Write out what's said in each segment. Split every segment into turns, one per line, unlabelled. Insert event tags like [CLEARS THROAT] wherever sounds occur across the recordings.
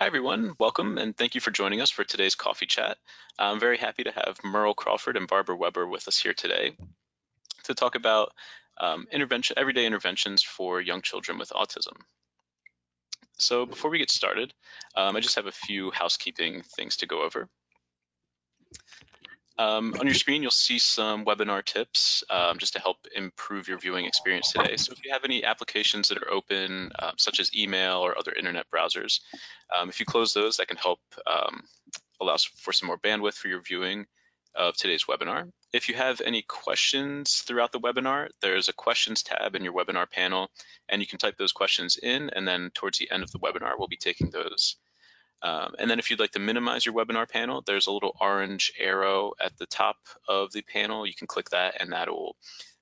Hi, everyone. Welcome, and thank you for joining us for today's coffee chat. I'm very happy to have Merle Crawford and Barbara Weber with us here today to talk about um, intervention, everyday interventions for young children with autism. So before we get started, um, I just have a few housekeeping things to go over. Um, on your screen, you'll see some webinar tips um, just to help improve your viewing experience today. So if you have any applications that are open, uh, such as email or other internet browsers, um, if you close those, that can help um, allow for some more bandwidth for your viewing of today's webinar. If you have any questions throughout the webinar, there's a questions tab in your webinar panel, and you can type those questions in, and then towards the end of the webinar, we'll be taking those um, and then if you'd like to minimize your webinar panel, there's a little orange arrow at the top of the panel. You can click that and that'll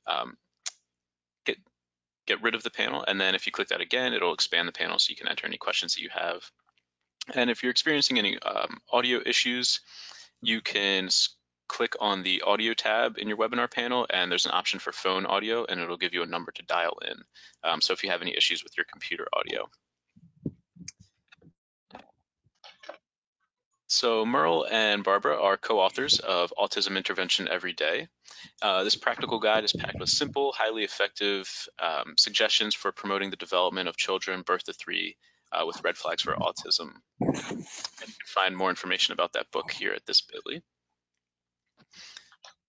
um, get, get rid of the panel. And then if you click that again, it'll expand the panel so you can enter any questions that you have. And if you're experiencing any um, audio issues, you can click on the audio tab in your webinar panel and there's an option for phone audio and it'll give you a number to dial in. Um, so if you have any issues with your computer audio. So Merle and Barbara are co-authors of Autism Intervention Every Day. Uh, this practical guide is packed with simple, highly effective um, suggestions for promoting the development of children birth to three uh, with red flags for autism. And you can find more information about that book here at this bit.ly.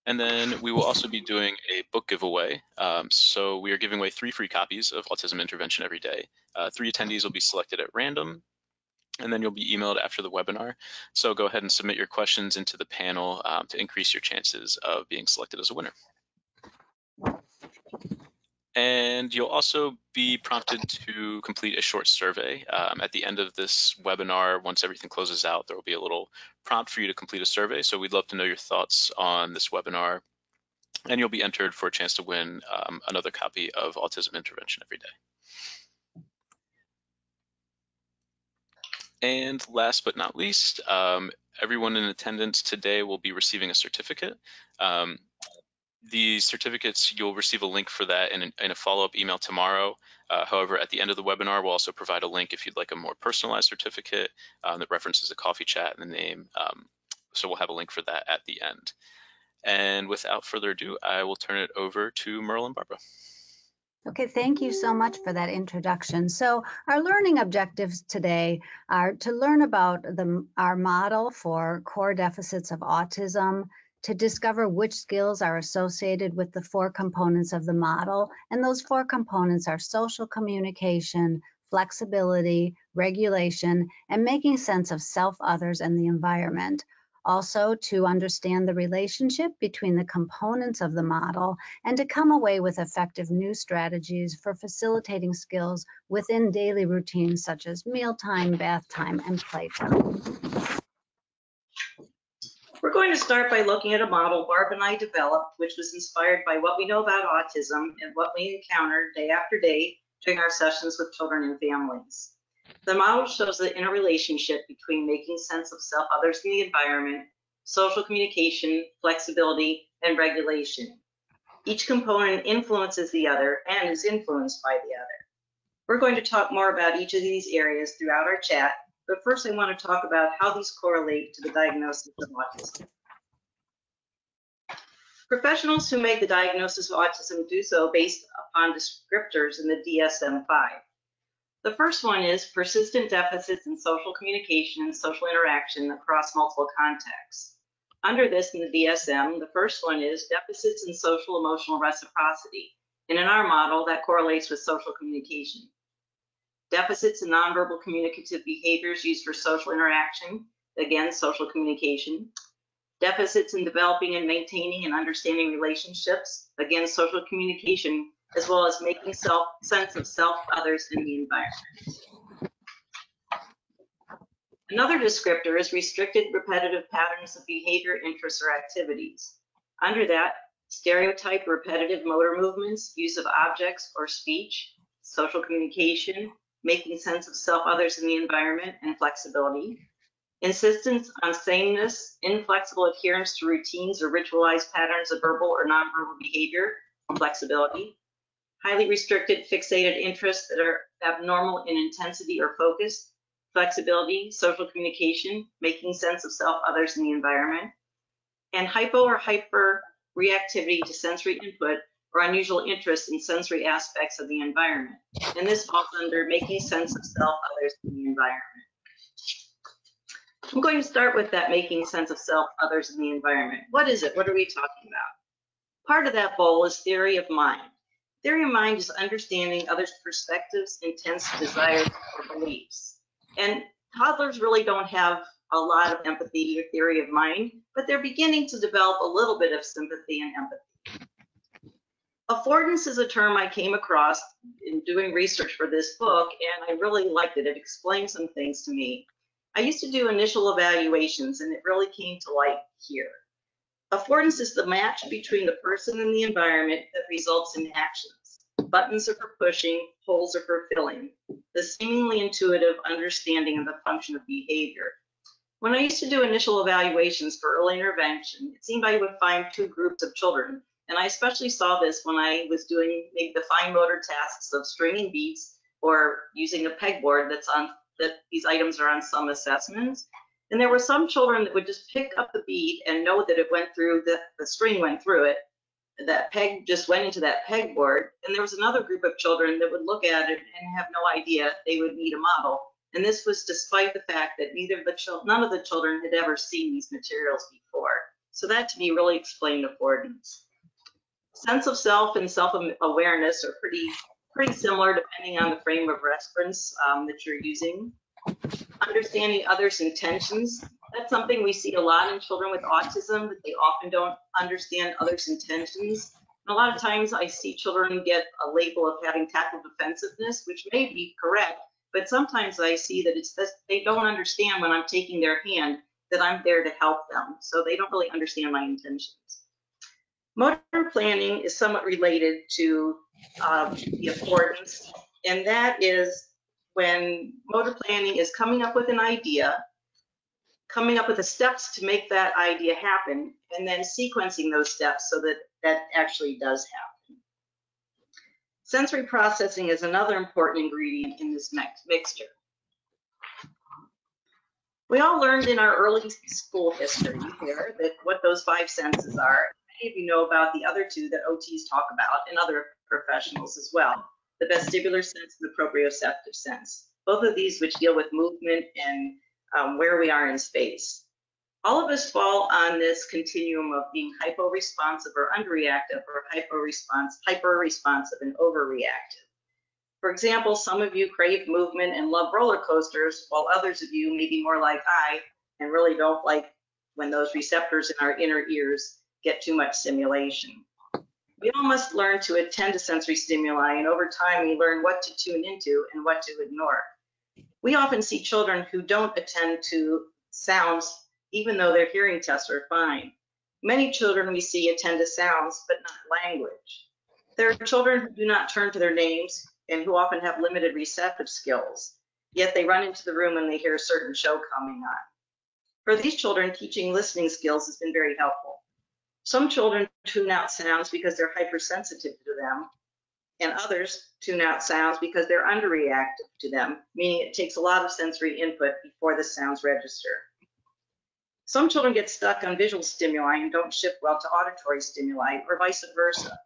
And then we will also be doing a book giveaway. Um, so we are giving away three free copies of Autism Intervention Every Day. Uh, three attendees will be selected at random and then you'll be emailed after the webinar. So go ahead and submit your questions into the panel um, to increase your chances of being selected as a winner. And you'll also be prompted to complete a short survey. Um, at the end of this webinar, once everything closes out, there will be a little prompt for you to complete a survey. So we'd love to know your thoughts on this webinar. And you'll be entered for a chance to win um, another copy of Autism Intervention Every Day. And last but not least, um, everyone in attendance today will be receiving a certificate. Um, the certificates, you'll receive a link for that in, in a follow-up email tomorrow. Uh, however, at the end of the webinar, we'll also provide a link if you'd like a more personalized certificate um, that references a coffee chat and the name. Um, so we'll have a link for that at the end. And without further ado, I will turn it over to Merle and Barbara.
Okay, thank you so much for that introduction. So our learning objectives today are to learn about the, our model for core deficits of autism, to discover which skills are associated with the four components of the model. And those four components are social communication, flexibility, regulation, and making sense of self, others, and the environment also to understand the relationship between the components of the model and to come away with effective new strategies for facilitating skills within daily routines such as mealtime, bath time, and playtime.
We're going to start by looking at a model Barb and I developed, which was inspired by what we know about autism and what we encounter day after day during our sessions with children and families. The model shows the interrelationship between making sense of self, others, and the environment, social communication, flexibility, and regulation. Each component influences the other and is influenced by the other. We're going to talk more about each of these areas throughout our chat, but first I want to talk about how these correlate to the diagnosis of autism. Professionals who make the diagnosis of autism do so based upon descriptors in the DSM-5. The first one is persistent deficits in social communication and social interaction across multiple contexts. Under this in the DSM, the first one is deficits in social emotional reciprocity. And in our model, that correlates with social communication. Deficits in nonverbal communicative behaviors used for social interaction, again, social communication. Deficits in developing and maintaining and understanding relationships, again, social communication as well as making self sense of self, others, and the environment. Another descriptor is restricted repetitive patterns of behavior, interests, or activities. Under that, stereotyped repetitive motor movements, use of objects or speech, social communication, making sense of self, others, and the environment, and flexibility. Insistence on sameness, inflexible adherence to routines or ritualized patterns of verbal or nonverbal behavior, flexibility highly restricted fixated interests that are abnormal in intensity or focus, flexibility, social communication, making sense of self, others, and the environment, and hypo or hyper reactivity to sensory input or unusual interest in sensory aspects of the environment. And this falls under making sense of self, others, and the environment. I'm going to start with that making sense of self, others, and the environment. What is it? What are we talking about? Part of that bowl is theory of mind. Theory of mind is understanding others' perspectives, intents, desires, or beliefs. And toddlers really don't have a lot of empathy or theory of mind, but they're beginning to develop a little bit of sympathy and empathy. Affordance is a term I came across in doing research for this book, and I really liked it. It explained some things to me. I used to do initial evaluations, and it really came to light here. Affordance is the match between the person and the environment that results in actions. Buttons are for pushing, holes are for filling. The seemingly intuitive understanding of the function of behavior. When I used to do initial evaluations for early intervention, it seemed I would find two groups of children. And I especially saw this when I was doing maybe the fine motor tasks of stringing beads or using a pegboard that's on that these items are on some assessments. And there were some children that would just pick up the bead and know that it went through, the, the string went through it. That peg just went into that pegboard. And there was another group of children that would look at it and have no idea they would need a model. And this was despite the fact that neither the none of the children had ever seen these materials before. So that to me really explained affordance. Sense of self and self-awareness are pretty pretty similar depending on the frame of reference um, that you're using. Understanding others' intentions. That's something we see a lot in children with autism, that they often don't understand others' intentions. And a lot of times I see children get a label of having tactile defensiveness, which may be correct, but sometimes I see that it's that they don't understand when I'm taking their hand that I'm there to help them. So they don't really understand my intentions. Motor planning is somewhat related to um, the importance, and that is when motor planning is coming up with an idea, coming up with the steps to make that idea happen, and then sequencing those steps so that that actually does happen. Sensory processing is another important ingredient in this mix mixture. We all learned in our early school history here that what those five senses are. Many of you know about the other two that OTs talk about and other professionals as well, the vestibular sense and the proprioceptive sense. Both of these which deal with movement and um, where we are in space all of us fall on this continuum of being hypo-responsive or underreactive or hypo-response, hyper-responsive and overreactive. For example, some of you crave movement and love roller coasters, while others of you may be more like I and really don't like when those receptors in our inner ears get too much stimulation. We all must learn to attend to sensory stimuli, and over time we learn what to tune into and what to ignore. We often see children who don't attend to sounds even though their hearing tests are fine. Many children we see attend to sounds, but not language. There are children who do not turn to their names and who often have limited receptive skills, yet they run into the room when they hear a certain show coming on. For these children, teaching listening skills has been very helpful. Some children tune out sounds because they're hypersensitive to them, and others tune out sounds because they're underreactive to them, meaning it takes a lot of sensory input before the sounds register. Some children get stuck on visual stimuli and don't shift well to auditory stimuli, or vice versa.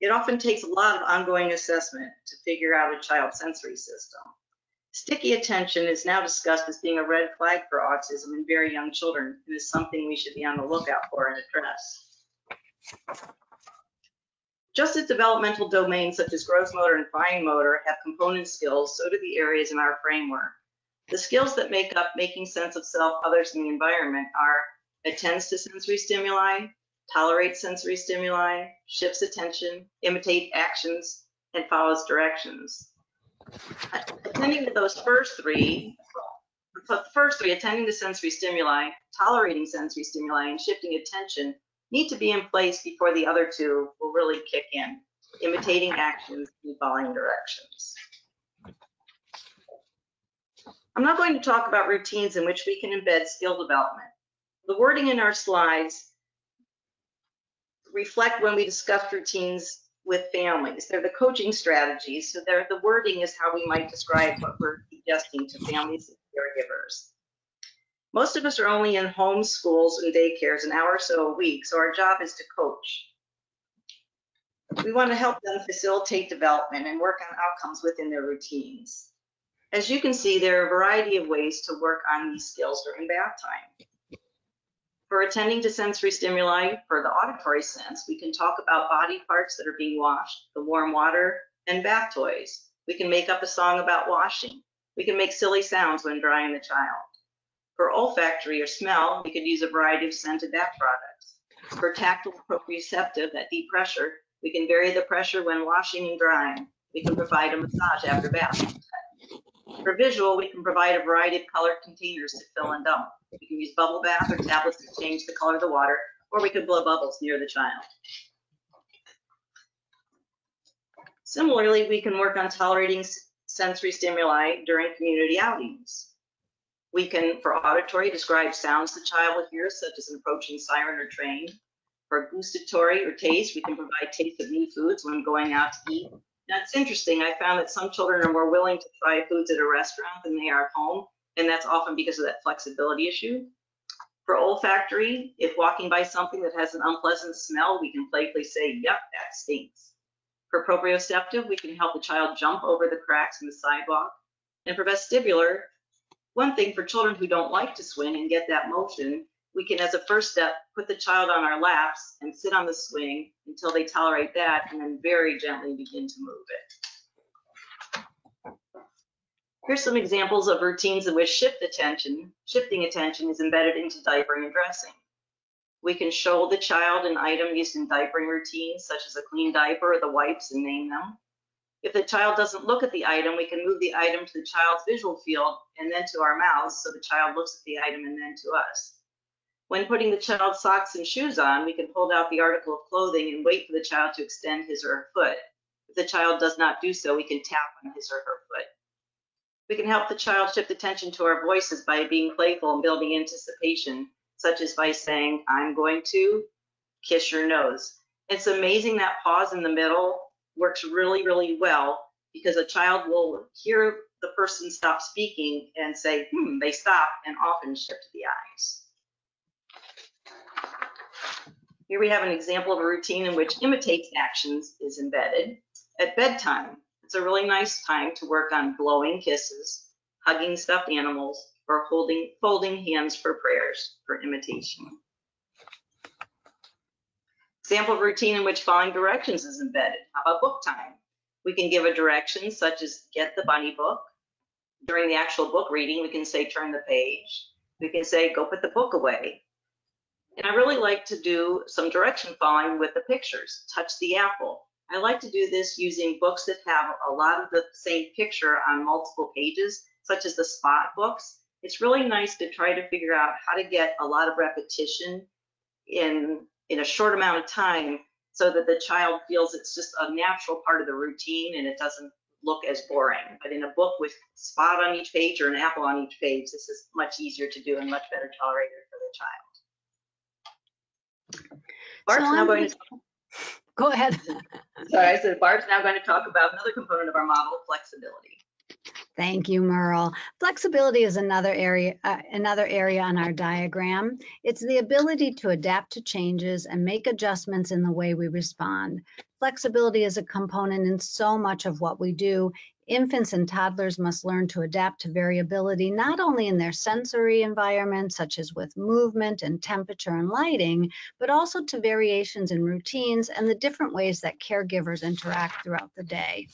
It often takes a lot of ongoing assessment to figure out a child's sensory system. Sticky attention is now discussed as being a red flag for autism in very young children and is something we should be on the lookout for and address. Just as developmental domains such as gross motor and fine motor have component skills, so do the areas in our framework. The skills that make up making sense of self, others, and the environment are attends to sensory stimuli, tolerates sensory stimuli, shifts attention, imitate actions, and follows directions. Attending to those first three, the first three, attending to sensory stimuli, tolerating sensory stimuli, and shifting attention, need to be in place before the other two will really kick in, imitating actions and following directions. I'm not going to talk about routines in which we can embed skill development. The wording in our slides reflect when we discuss routines with families. They're the coaching strategies, so the wording is how we might describe what we're suggesting to families and caregivers. Most of us are only in home schools and daycares an hour or so a week, so our job is to coach. We want to help them facilitate development and work on outcomes within their routines. As you can see, there are a variety of ways to work on these skills during bath time. For attending to sensory stimuli for the auditory sense, we can talk about body parts that are being washed, the warm water, and bath toys. We can make up a song about washing. We can make silly sounds when drying the child. For olfactory or smell, we could use a variety of scented bath products. For tactile [LAUGHS] proprioceptive at deep pressure, we can vary the pressure when washing and drying. We can provide a massage after bath. For visual, we can provide a variety of colored containers to fill and dump. We can use bubble bath or tablets to change the color of the water, or we could blow bubbles near the child. Similarly, we can work on tolerating sensory stimuli during community outings. We can, for auditory, describe sounds the child will hear, such as an approaching siren or train. For gustatory or taste, we can provide taste of new foods when going out to eat. That's interesting. I found that some children are more willing to try foods at a restaurant than they are at home, and that's often because of that flexibility issue. For olfactory, if walking by something that has an unpleasant smell, we can playfully say, yep, that stinks. For proprioceptive, we can help the child jump over the cracks in the sidewalk. And for vestibular, one thing for children who don't like to swing and get that motion, we can, as a first step, put the child on our laps and sit on the swing until they tolerate that and then very gently begin to move it. Here's some examples of routines in which shift attention, shifting attention is embedded into diapering and dressing. We can show the child an item used in diapering routines, such as a clean diaper or the wipes and name them. If the child doesn't look at the item, we can move the item to the child's visual field and then to our mouths so the child looks at the item and then to us. When putting the child's socks and shoes on, we can hold out the article of clothing and wait for the child to extend his or her foot. If the child does not do so, we can tap on his or her foot. We can help the child shift attention to our voices by being playful and building anticipation, such as by saying, I'm going to kiss your nose. It's amazing that pause in the middle works really, really well because a child will hear the person stop speaking and say, hmm, they stop and often shift the eyes. Here we have an example of a routine in which imitates actions is embedded. At bedtime, it's a really nice time to work on blowing kisses, hugging stuffed animals, or holding, folding hands for prayers for imitation. Example routine in which following directions is embedded. How about book time? We can give a direction such as get the bunny book. During the actual book reading, we can say turn the page. We can say go put the book away. And I really like to do some direction following with the pictures. Touch the apple. I like to do this using books that have a lot of the same picture on multiple pages, such as the spot books. It's really nice to try to figure out how to get a lot of repetition in in a short amount of time so that the child feels it's just a natural part of the routine and it doesn't look as boring. But in a book with spot on each page or an apple on each page, this is much easier to do and much better tolerated for the child. Barb's
So
now
I'm
going to,
Go ahead. [LAUGHS]
sorry, I said Barb's now going to talk about another component of our model, flexibility.
Thank you, Merle. Flexibility is another area, uh, another area on our diagram. It's the ability to adapt to changes and make adjustments in the way we respond. Flexibility is a component in so much of what we do. Infants and toddlers must learn to adapt to variability, not only in their sensory environment, such as with movement and temperature and lighting, but also to variations in routines and the different ways that caregivers interact throughout the day.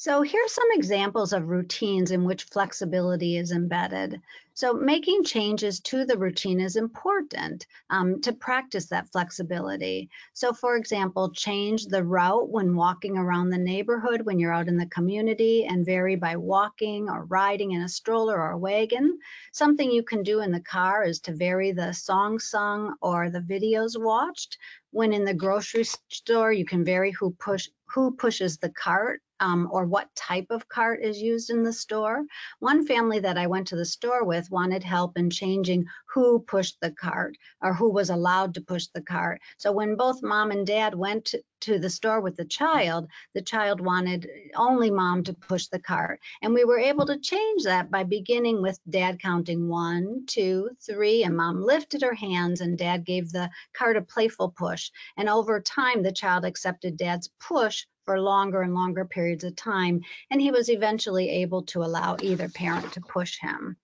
So here's some examples of routines in which flexibility is embedded. So making changes to the routine is important um, to practice that flexibility. So for example, change the route when walking around the neighborhood when you're out in the community and vary by walking or riding in a stroller or a wagon. Something you can do in the car is to vary the song sung or the videos watched. When in the grocery store, you can vary who push who pushes the cart um, or what type of cart is used in the store. One family that I went to the store with wanted help in changing who pushed the cart or who was allowed to push the cart. So when both mom and dad went to, to the store with the child, the child wanted only mom to push the cart. And we were able to change that by beginning with dad counting one, two, three, and mom lifted her hands and dad gave the cart a playful push. And over time, the child accepted dad's push for longer and longer periods of time. And he was eventually able to allow either parent to push him.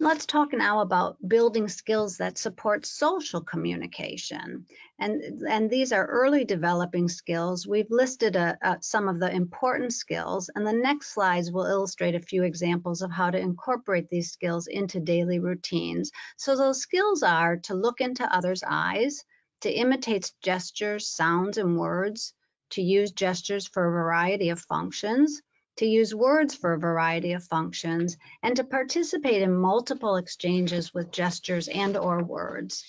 Let's talk now about building skills that support social communication. And, and these are early developing skills. We've listed a, a, some of the important skills, and the next slides will illustrate a few examples of how to incorporate these skills into daily routines. So those skills are to look into others' eyes, to imitate gestures, sounds, and words, to use gestures for a variety of functions, to use words for a variety of functions, and to participate in multiple exchanges with gestures and or words.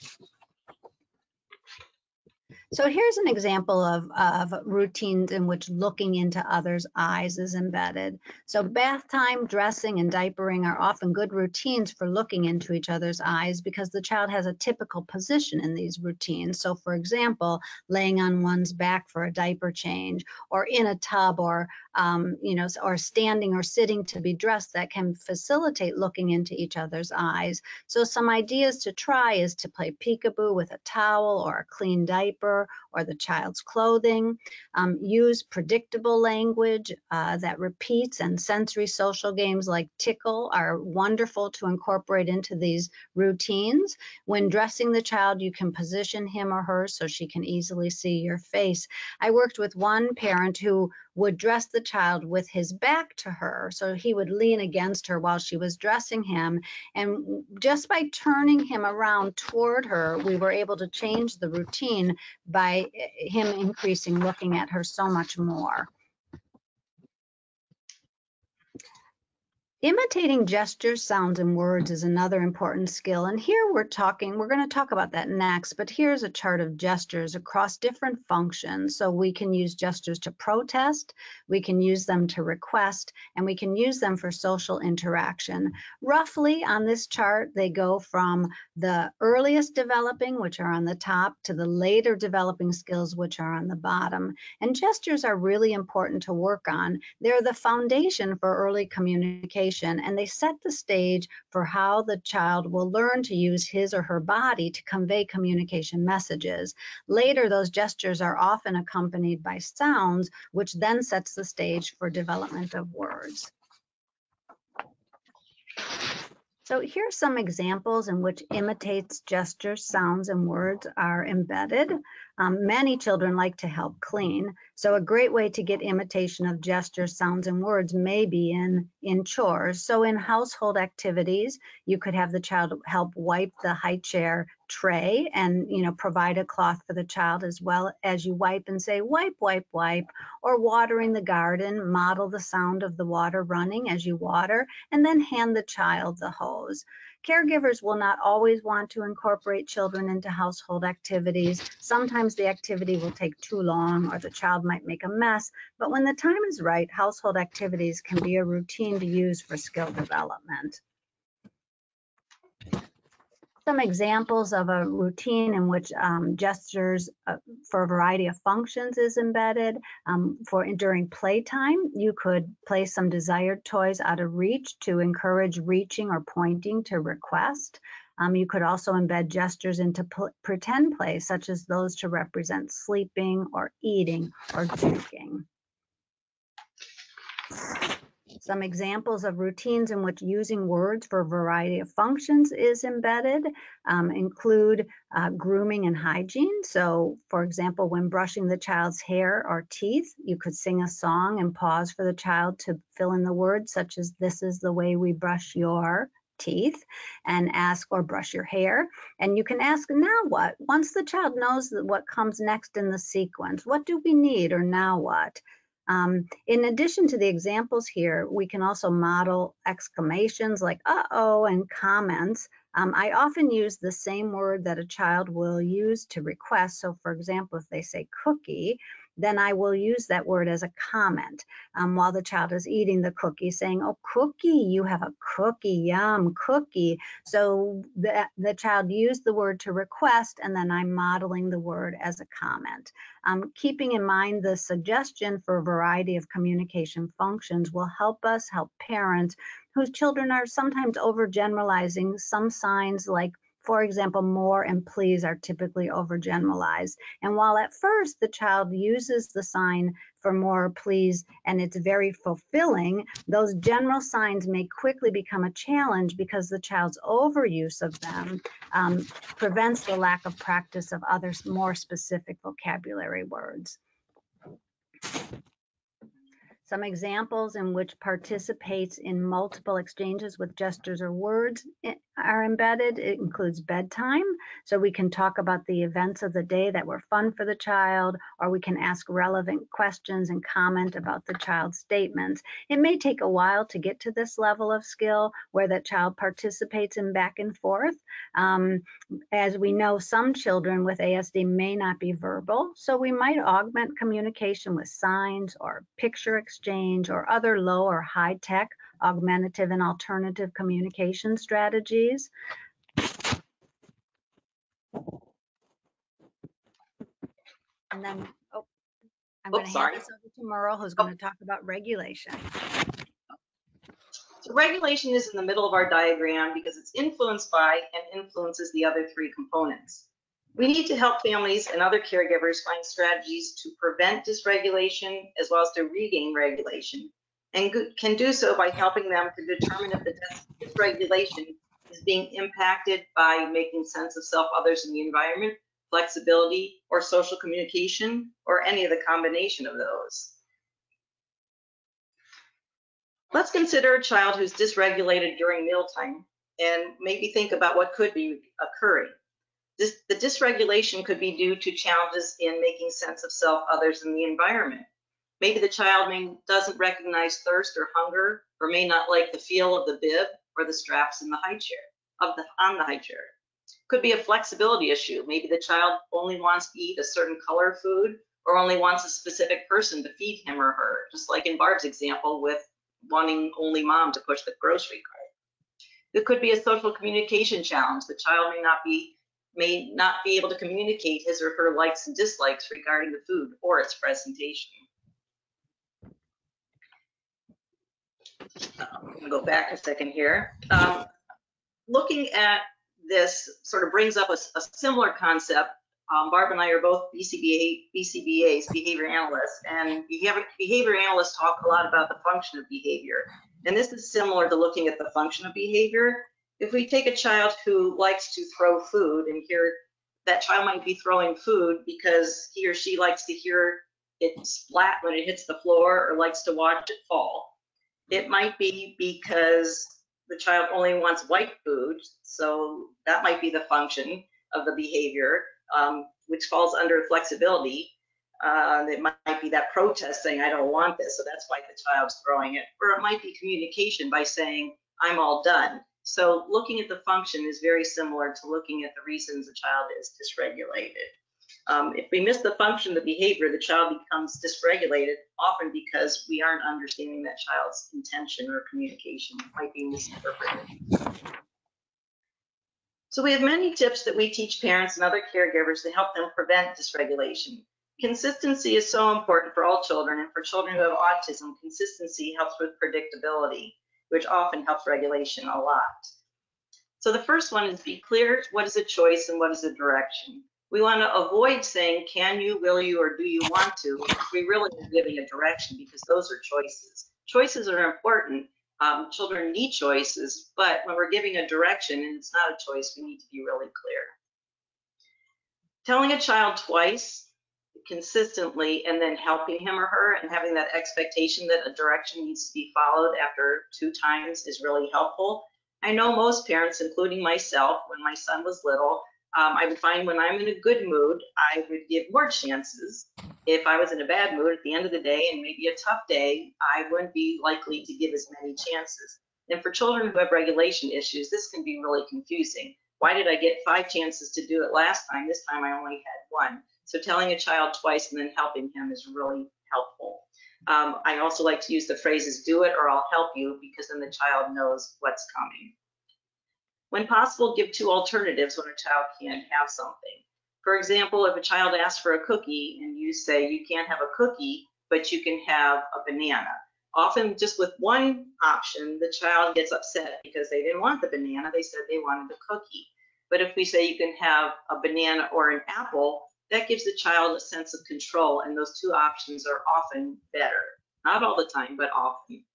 So here's an example of, of routines in which looking into others' eyes is embedded. So bath time, dressing, and diapering are often good routines for looking into each other's eyes because the child has a typical position in these routines. So for example, laying on one's back for a diaper change, or in a tub, or um, you know, or standing or sitting to be dressed that can facilitate looking into each other's eyes. So some ideas to try is to play peekaboo with a towel or a clean diaper or the child's clothing. Um, use predictable language uh, that repeats and sensory social games like tickle are wonderful to incorporate into these routines. When dressing the child, you can position him or her so she can easily see your face. I worked with one parent who would dress the child with his back to her. So he would lean against her while she was dressing him. And just by turning him around toward her, we were able to change the routine by eh, him increasing looking at her so much more. Imitating gestures, sounds, and words is another important skill. And here we're talking, we're going to talk about that next, but here's a chart of gestures across different functions. So we can use gestures to protest, we can use them to request, and we can use them for social interaction. Roughly on this chart, they go from the earliest developing, which are on the top, to the later developing skills, which are on the bottom. And gestures are really important to work on. They're the foundation for early communication and they set the stage for how the child will learn to use his or her body to convey communication messages. Later, those gestures are often accompanied by sounds, which then sets the stage for development of words. So here are some examples in which imitates gestures, sounds, and words are embedded. Um, many children like to help clean, so a great way to get imitation of gestures, sounds, and words may be in, in chores. So in household activities, you could have the child help wipe the high chair tray and you know provide a cloth for the child as well as you wipe and say wipe wipe wipe or watering the garden model the sound of the water running as you water and then hand the child the hose Caregivers will not always want to incorporate children into household activities. Sometimes the activity will take too long or the child might make a mess, but when the time is right, household activities can be a routine to use for skill development some examples of a routine in which um, gestures uh, for a variety of functions is embedded. Um, for during playtime, you could place some desired toys out of reach to encourage reaching or pointing to request. Um, you could also embed gestures into pretend play, such as those to represent sleeping or eating or drinking. Some examples of routines in which using words for a variety of functions is embedded um, include uh, grooming and hygiene. So for example, when brushing the child's hair or teeth, you could sing a song and pause for the child to fill in the words such as this is the way we brush your teeth and ask or brush your hair. And you can ask now what? Once the child knows what comes next in the sequence, what do we need or now what? Um, in addition to the examples here, we can also model exclamations like uh-oh and comments Um, I often use the same word that a child will use to request. So for example, if they say cookie, then I will use that word as a comment um, while the child is eating the cookie, saying, oh, cookie, you have a cookie, yum, cookie. So the, the child used the word to request, and then I'm modeling the word as a comment. Um, keeping in mind the suggestion for a variety of communication functions will help us help parents whose children are sometimes overgeneralizing some signs like for example, more and please are typically overgeneralized. And while at first the child uses the sign for more please and it's very fulfilling, those general signs may quickly become a challenge because the child's overuse of them um, prevents the lack of practice of other more specific vocabulary words. Some examples in which participates in multiple exchanges with gestures or words are embedded. It includes bedtime, so we can talk about the events of the day that were fun for the child, or we can ask relevant questions and comment about the child's statements. It may take a while to get to this level of skill where the child participates in back and forth. Um, as we know, some children with ASD may not be verbal, so we might augment communication with signs or picture exchange or other low or high tech augmentative and alternative communication strategies. And then, oh, I'm oh, going to hand this over to Merle, who's going to talk about regulation.
So regulation is in the middle of our diagram because it's influenced by and influences the other three components. We need to help families and other caregivers find strategies to prevent dysregulation as well as to regain regulation and can do so by helping them to determine if the dysregulation is being impacted by making sense of self, others, and the environment, flexibility, or social communication, or any of the combination of those. Let's consider a child who's dysregulated during mealtime and maybe think about what could be occurring. This, the dysregulation could be due to challenges in making sense of self, others, and the environment. Maybe the child may, doesn't recognize thirst or hunger, or may not like the feel of the bib or the straps in the high chair, of the, on the high chair. Could be a flexibility issue. Maybe the child only wants to eat a certain color food or only wants a specific person to feed him or her, just like in Barb's example with wanting only mom to push the grocery cart. It could be a social communication challenge. The child may not be may not be able to communicate his or her likes and dislikes regarding the food or its presentation. I'm gonna go back a second here. Um, looking at this sort of brings up a, a similar concept. Um, Barb and I are both BCBA, BCBAs, behavior analysts, and behavior, behavior analysts talk a lot about the function of behavior. And this is similar to looking at the function of behavior. If we take a child who likes to throw food, and here that child might be throwing food because he or she likes to hear it splat when it hits the floor or likes to watch it fall. It might be because the child only wants white food, so that might be the function of the behavior, um, which falls under flexibility. Uh, it might be that protest saying, I don't want this, so that's why the child's throwing it. Or it might be communication by saying, I'm all done. So looking at the function is very similar to looking at the reasons a child is dysregulated. Um, if we miss the function, the behavior, the child becomes dysregulated, often because we aren't understanding that child's intention or communication might be misinterpreted. So we have many tips that we teach parents and other caregivers to help them prevent dysregulation. Consistency is so important for all children, and for children who have autism, consistency helps with predictability, which often helps regulation a lot. So the first one is be clear what is a choice and what is a direction we want to avoid saying can you, will you, or do you want to. We really are giving a direction because those are choices. Choices are important. Um, children need choices, but when we're giving a direction and it's not a choice, we need to be really clear. Telling a child twice consistently and then helping him or her and having that expectation that a direction needs to be followed after two times is really helpful. I know most parents, including myself, when my son was little, um, I would find when I'm in a good mood, I would give more chances. If I was in a bad mood at the end of the day and maybe a tough day, I wouldn't be likely to give as many chances. And for children who have regulation issues, this can be really confusing. Why did I get five chances to do it last time? This time I only had one. So telling a child twice and then helping him is really helpful. Um, I also like to use the phrases do it or I'll help you because then the child knows what's coming. When possible, give two alternatives when a child can't have something. For example, if a child asks for a cookie and you say you can't have a cookie, but you can have a banana. Often just with one option, the child gets upset because they didn't want the banana, they said they wanted the cookie. But if we say you can have a banana or an apple, that gives the child a sense of control and those two options are often better. Not all the time, but often.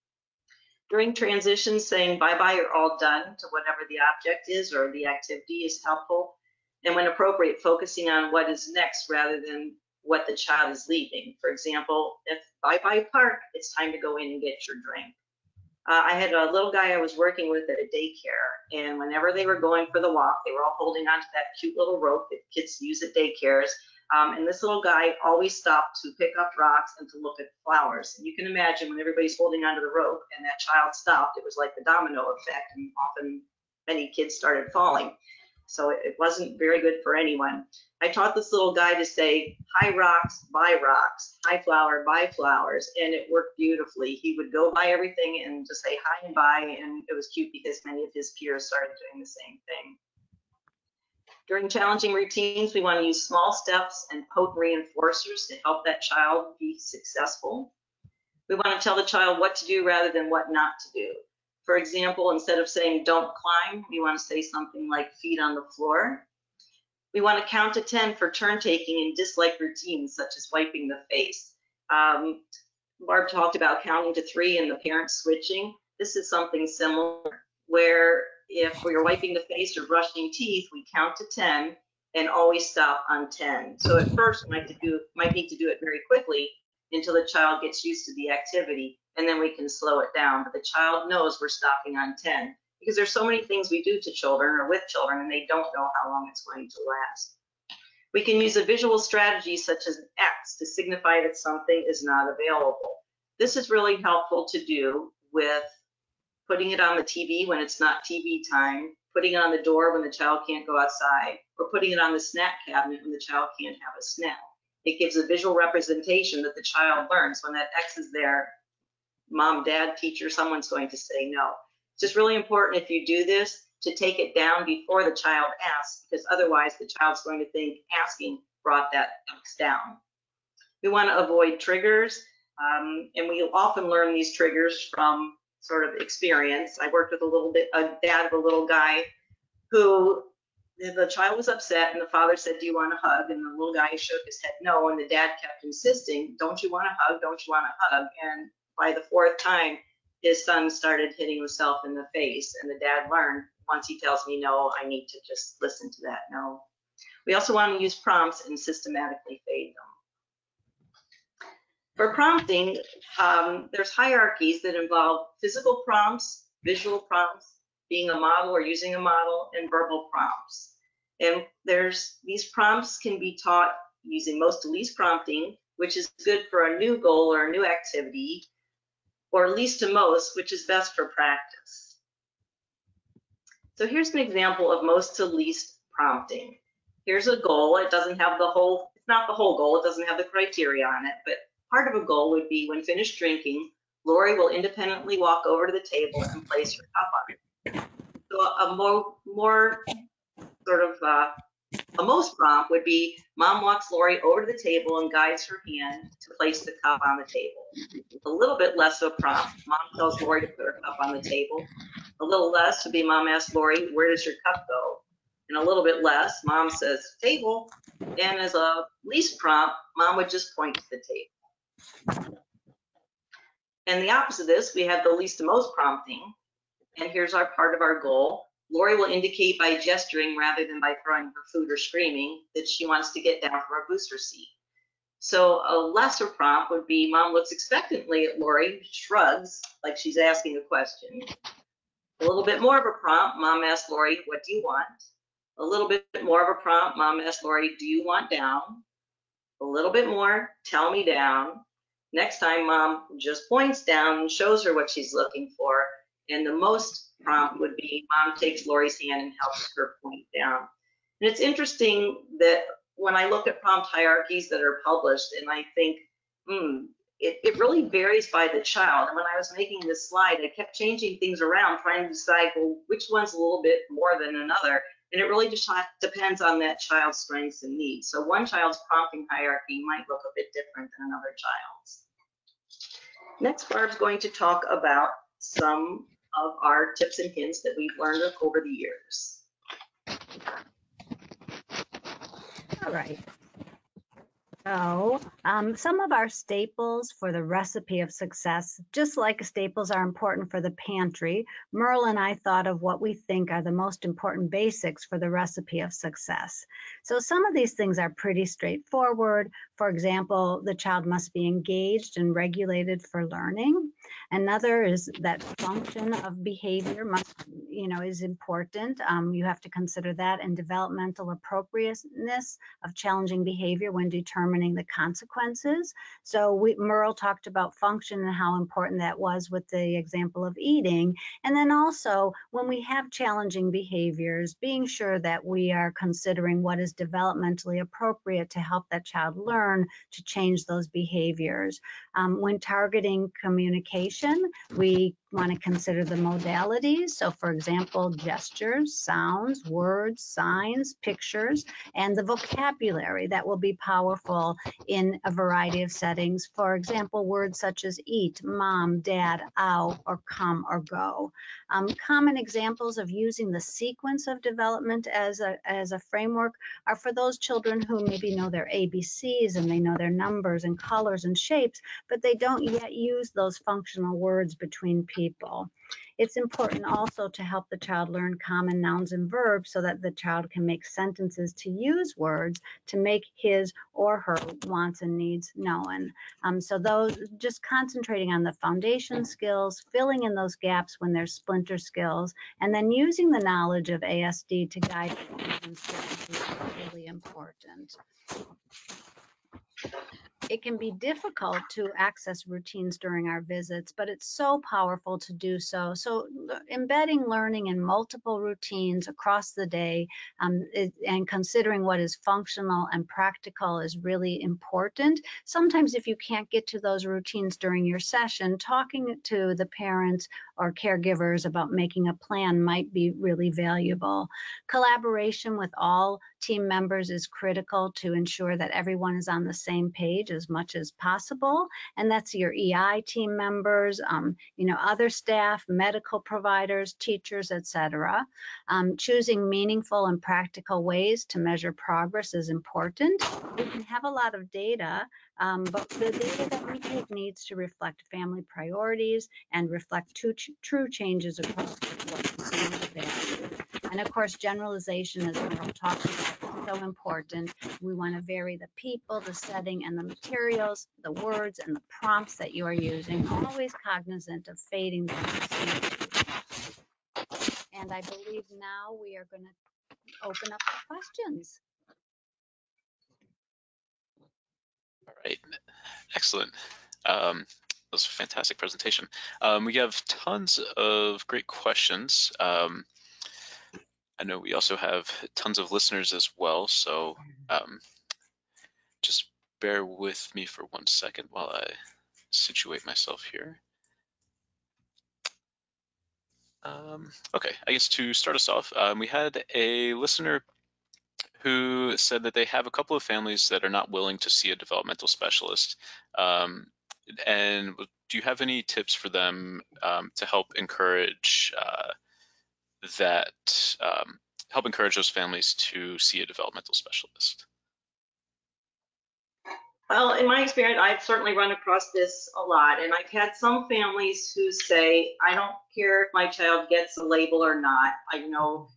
During transitions, saying bye-bye or all done to whatever the object is or the activity is helpful. And when appropriate, focusing on what is next rather than what the child is leaving. For example, if bye-bye park, it's time to go in and get your drink. Uh, I had a little guy I was working with at a daycare, and whenever they were going for the walk, they were all holding onto that cute little rope that kids use at daycares. Um, and this little guy always stopped to pick up rocks and to look at flowers. And you can imagine when everybody's holding onto the rope and that child stopped, it was like the domino effect, and often many kids started falling. So it, wasn't very good for anyone. I taught this little guy to say, hi rocks, bye rocks, hi flower, bye flowers, and it worked beautifully. He would go by everything and just say hi and bye, and it was cute because many of his peers started doing the same thing. During challenging routines, we want to use small steps and potent reinforcers to help that child be successful. We want to tell the child what to do rather than what not to do. For example, instead of saying don't climb, we want to say something like feet on the floor. We want to count to 10 for turn taking and dislike routines such as wiping the face. Um, Barb talked about counting to three and the parents switching. This is something similar where if we are wiping the face or brushing teeth, we count to 10 and always stop on 10. So at first, we might, do, might need to do it very quickly until the child gets used to the activity, and then we can slow it down. But the child knows we're stopping on 10 because there's so many things we do to children or with children, and they don't know how long it's going to last. We can use a visual strategy such as an X to signify that something is not available. This is really helpful to do with putting it on the TV when it's not TV time, putting it on the door when the child can't go outside, or putting it on the snack cabinet when the child can't have a snack. It gives a visual representation that the child learns. When that X is there, mom, dad, teacher, someone's going to say no. It's just really important if you do this to take it down before the child asks, because otherwise the child's going to think asking brought that X down. We want to avoid triggers, um, and we often learn these triggers from sort of experience. I worked with a little bit, a dad of a little guy who the child was upset and the father said, do you want a hug? And the little guy shook his head no. And the dad kept insisting, don't you want a hug? Don't you want a hug? And by the fourth time, his son started hitting himself in the face. And the dad learned once he tells me no, I need to just listen to that no. We also want to use prompts and systematically fade them. For prompting, um, there's hierarchies that involve physical prompts, visual prompts, being a model or using a model, and verbal prompts. And there's these prompts can be taught using most to least prompting, which is good for a new goal or a new activity, or least to most, which is best for practice. So here's an example of most to least prompting. Here's a goal. It doesn't have the whole, it's not the whole goal. It doesn't have the criteria on it, but Part of a goal would be when finished drinking, Lori will independently walk over to the table and place her cup on it. So a more, more sort of uh, a most prompt would be mom walks Lori over to the table and guides her hand to place the cup on the table. A little bit less of a prompt. Mom tells Lori to put her cup on the table. A little less would be mom asks Lori, where does your cup go? And a little bit less, mom says table. And as a least prompt, mom would just point to the table. And the opposite of this, we have the least to most prompting. And here's our part of our goal. Lori will indicate by gesturing rather than by throwing her food or screaming that she wants to get down from her booster seat. So a lesser prompt would be mom looks expectantly at Lori, shrugs like she's asking a question. A little bit more of a prompt, mom asks Lori, what do you want? A little bit more of a prompt, mom asks Lori, do you want down? A little bit more, tell me down. Next time, mom just points down and shows her what she's looking for. And the most prompt would be mom takes Lori's hand and helps her point down. And it's interesting that when I look at prompt hierarchies that are published and I think, hmm, it, it really varies by the child. And when I was making this slide, I kept changing things around, trying to decide, well, which one's a little bit more than another. And it really just depends on that child's strengths and needs. So one child's prompting hierarchy might look a bit different than another child's. Next, Barb's going to talk about some of our tips and hints that we've learned over the years.
All right. So um, some of our staples for the recipe of success, just like staples are important for the pantry, Merle and I thought of what we think are the most important basics for the recipe of success. So some of these things are pretty straightforward. For example, the child must be engaged and regulated for learning. Another is that function of behavior must, you know, is important. Um, you have to consider that and developmental appropriateness of challenging behavior when determining the consequences. So we, Merle talked about function and how important that was with the example of eating. And then also when we have challenging behaviors, being sure that we are considering what is developmentally appropriate to help that child learn to change those behaviors. Um, when targeting communication, we want to consider the modalities. So for example, gestures, sounds, words, signs, pictures, and the vocabulary that will be powerful in a variety of settings. For example, words such as eat, mom, dad, ow, or come or go. Um, common examples of using the sequence of development as a, as a framework are for those children who maybe know their ABCs and they know their numbers and colors and shapes, but they don't yet use those functional words between people. It's important also to help the child learn common nouns and verbs so that the child can make sentences to use words to make his or her wants and needs known. Um, so those just concentrating on the foundation skills, filling in those gaps when there's splinter skills, and then using the knowledge of ASD to guide is really important it can be difficult to access routines during our visits, but it's so powerful to do so. So embedding learning in multiple routines across the day um, and considering what is functional and practical is really important. Sometimes if you can't get to those routines during your session, talking to the parents or caregivers about making a plan might be really valuable. Collaboration with all team members is critical to ensure that everyone is on the same page as much as possible. And that's your EI team members, um, you know, other staff, medical providers, teachers, etc. Um, choosing meaningful and practical ways to measure progress is important. We can have a lot of data, um, but the data that we take needs to reflect family priorities and reflect ch true changes across consumers value. And of course, generalization, as Merle talked about, is so important. We want to vary the people, the setting, and the materials, the words, and the prompts that you are using, always cognizant of fading them. And I believe now we are going to open up for questions.
All right, excellent. Um, that was a fantastic presentation. Um, we have tons of great questions. Um, I know we also have tons of listeners as well, so um, just bear with me for one second while I situate myself here. Um, okay, I guess to start us off, um, we had a listener who said that they have a couple of families that are not willing to see a developmental specialist. Um, and do you have any tips for them um, to help encourage uh, that, um, help encourage those families to see a developmental specialist?
Well, in my experience, I've certainly run across this a lot, and I've had some families who say, I don't care if my child gets a label or not. I know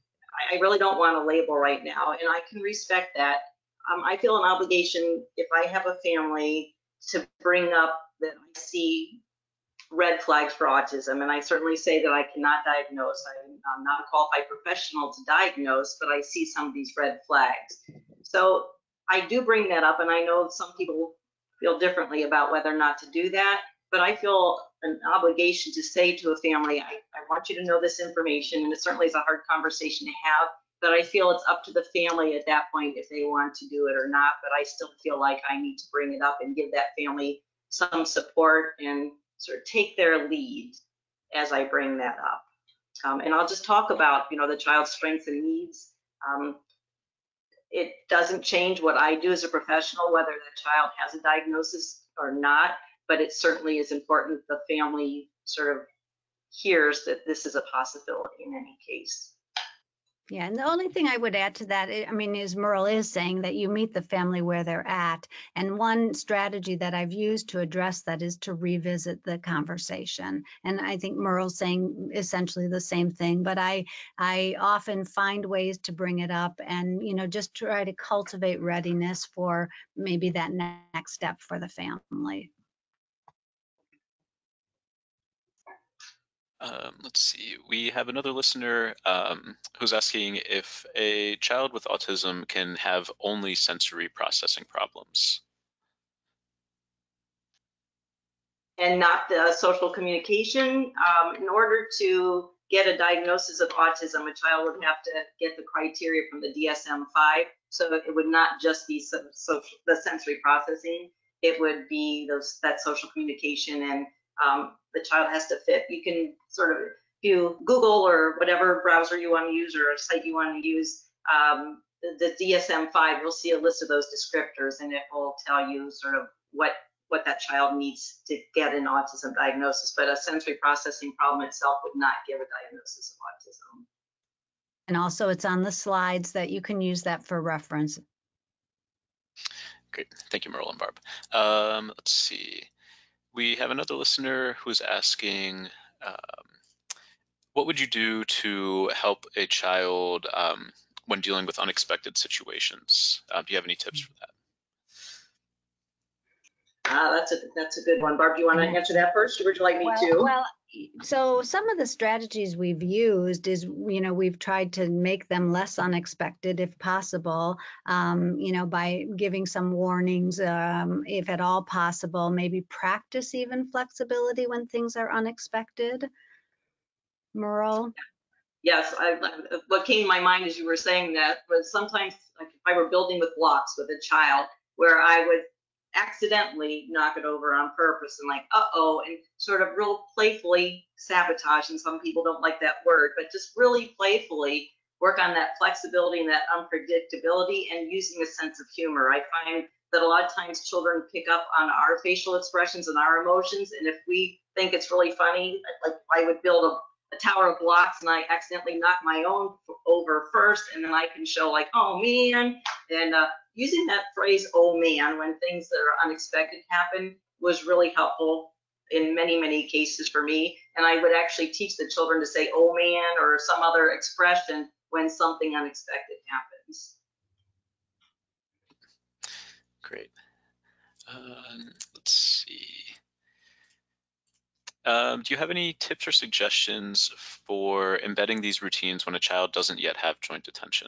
I really don't want a label right now, and I can respect that. Um, I feel an obligation if I have a family to bring up that I see red flags for autism, and I certainly say that I cannot diagnose. I'm, I'm not a qualified professional to diagnose, but I see some of these red flags. So I do bring that up, and I know some people feel differently about whether or not to do that. But I feel an obligation to say to a family, I, I want you to know this information, and it certainly is a hard conversation to have, but I feel it's up to the family at that point if they want to do it or not, but I still feel like I need to bring it up and give that family some support and sort of take their lead as I bring that up. Um, and I'll just talk about, you know, the child's strengths and needs. Um, it doesn't change what I do as a professional, whether the child has a diagnosis or not, but it certainly is important the family sort of hears that this is a possibility in any case.
Yeah, and the only thing I would add to that, I mean, is Merle is saying that you meet the family where they're at. And one strategy that I've used to address that is to revisit the conversation. And I think Merle's saying essentially the same thing, but I I often find ways to bring it up and, you know, just try to cultivate readiness for maybe that next step for the family.
Um, let's see, we have another listener um, who's asking if a child with autism can have only sensory processing problems.
And not the social communication. Um, in order to get a diagnosis of autism, a child would have to get the criteria from the DSM-5. So it would not just be so, social, the sensory processing. It would be those that social communication and um, the child has to fit. You can sort of, if you Google or whatever browser you want to use or a site you want to use, um, the, the DSM-5, you'll see a list of those descriptors and it will tell you sort of what what that child needs to get an autism diagnosis, but a sensory processing problem itself would not give a diagnosis of autism.
And also it's on the slides that you can use that for reference.
Great, thank you, Merle and Barb. Um, let's see. We have another listener who's asking, um, what would you do to help a child um, when dealing with unexpected situations? Uh, do you have any tips for that?
Uh, that's a that's a good one. Barb, do you want to answer that first, or would you like me
well,
to?
Well, so some of the strategies we've used is, you know, we've tried to make them less unexpected if possible, um, you know, by giving some warnings, um, if at all possible, maybe practice even flexibility when things are unexpected. Merle?
Yes, I, what came to my mind as you were saying that was sometimes like if I were building with blocks with a child where I would accidentally knock it over on purpose and like, uh-oh, and sort of real playfully sabotage, and some people don't like that word, but just really playfully work on that flexibility and that unpredictability and using a sense of humor. I find that a lot of times children pick up on our facial expressions and our emotions, and if we think it's really funny, like I would build a a tower of blocks and I accidentally knock my own over first and then I can show like, oh man, and uh, using that phrase, oh man, when things that are unexpected happen was really helpful in many, many cases for me. And I would actually teach the children to say, oh man, or some other expression when something unexpected happens.
Great. Um, let's see. Um, do you have any tips or suggestions for embedding these routines when a child doesn't yet have joint attention?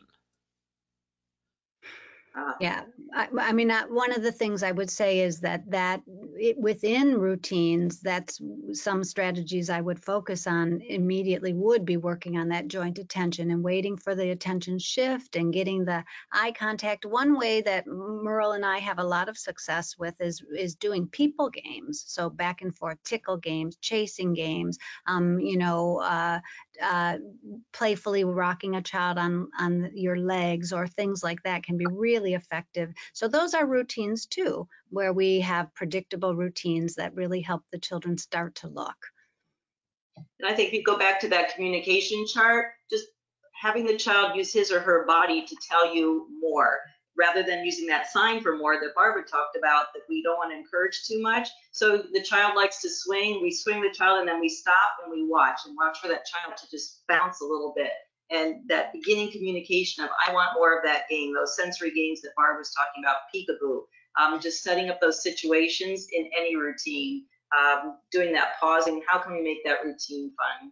Uh, yeah, I, I mean, uh, one of the things I would say is that that it, within routines, that's some strategies I would focus on immediately would be working on that joint attention and waiting for the attention shift and getting the eye contact. One way that Merle and I have a lot of success with is is doing people games, so back and forth tickle games, chasing games, um, you know, uh, uh, playfully rocking a child on on your legs or things like that can be really effective. So those are routines too, where we have predictable routines that really help the children start to look.
And I think if you go back to that communication chart, just having the child use his or her body to tell you more rather than using that sign for more that Barbara talked about that we don't want to encourage too much. So the child likes to swing, we swing the child and then we stop and we watch and watch for that child to just bounce a little bit. And that beginning communication of I want more of that game, those sensory games that Barbara was talking about, peekaboo, um, just setting up those situations in any routine, um, doing that pausing, how can we make that routine fun?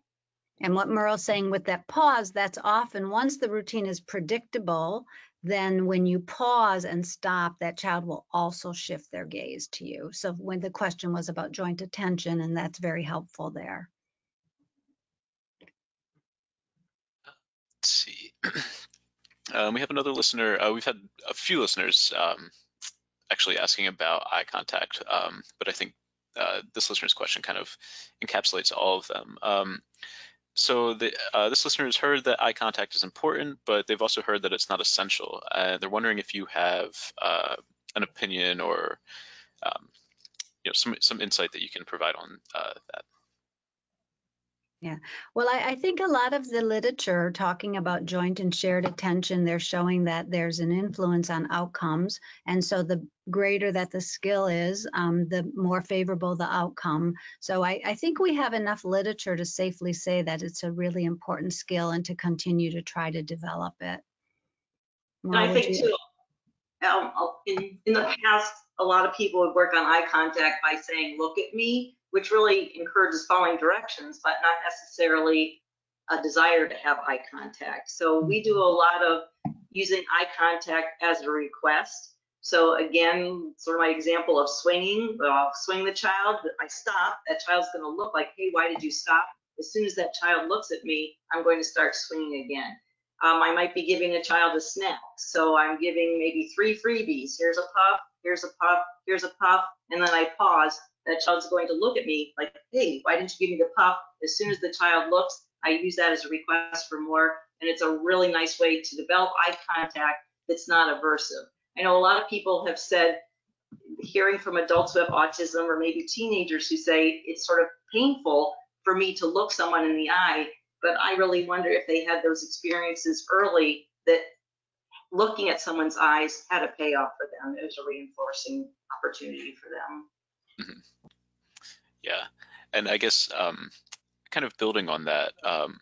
And what Merle's saying with that pause, that's often once the routine is predictable, then when you pause and stop, that child will also shift their gaze to you. So when the question was about joint attention, and that's very helpful there.
Let's see. [CLEARS THROAT] um, we have another listener. Uh, we've had a few listeners um, actually asking about eye contact, um, but I think uh, this listener's question kind of encapsulates all of them. So the, uh, this listener has heard that eye contact is important, but they've also heard that it's not essential. Uh, they're wondering if you have uh, an opinion or um, you know some some insight that you can provide on uh, that.
Yeah, well, I, I, think a lot of the literature talking about joint and shared attention, they're showing that there's an influence on outcomes. And so the greater that the skill is, um, the more favorable the outcome. So I, I, think we have enough literature to safely say that it's a really important skill and to continue to try to develop it.
and I think you... too, um, in, in the past, a lot of people would work on eye contact by saying, look at me which really encourages following directions, but not necessarily a desire to have eye contact. So we do a lot of using eye contact as a request. So again, sort of my example of swinging, I'll swing the child, I stop, that child's gonna look like, hey, why did you stop? As soon as that child looks at me, I'm going to start swinging again. Um, I might be giving a child a snack. So I'm giving maybe three freebies. Here's a puff, here's a puff, here's a puff, and then I pause that child's going to look at me like, hey, why didn't you give me the puff? As soon as the child looks, I use that as a request for more. And it's a really nice way to develop eye contact that's not aversive. I know a lot of people have said, hearing from adults who have autism or maybe teenagers who say it's sort of painful for me to look someone in the eye, but I really wonder if they had those experiences early that looking at someone's eyes had a payoff for them. It was a reinforcing opportunity for them. Mm-hmm.
Yeah, and I guess um, kind of building on that, um,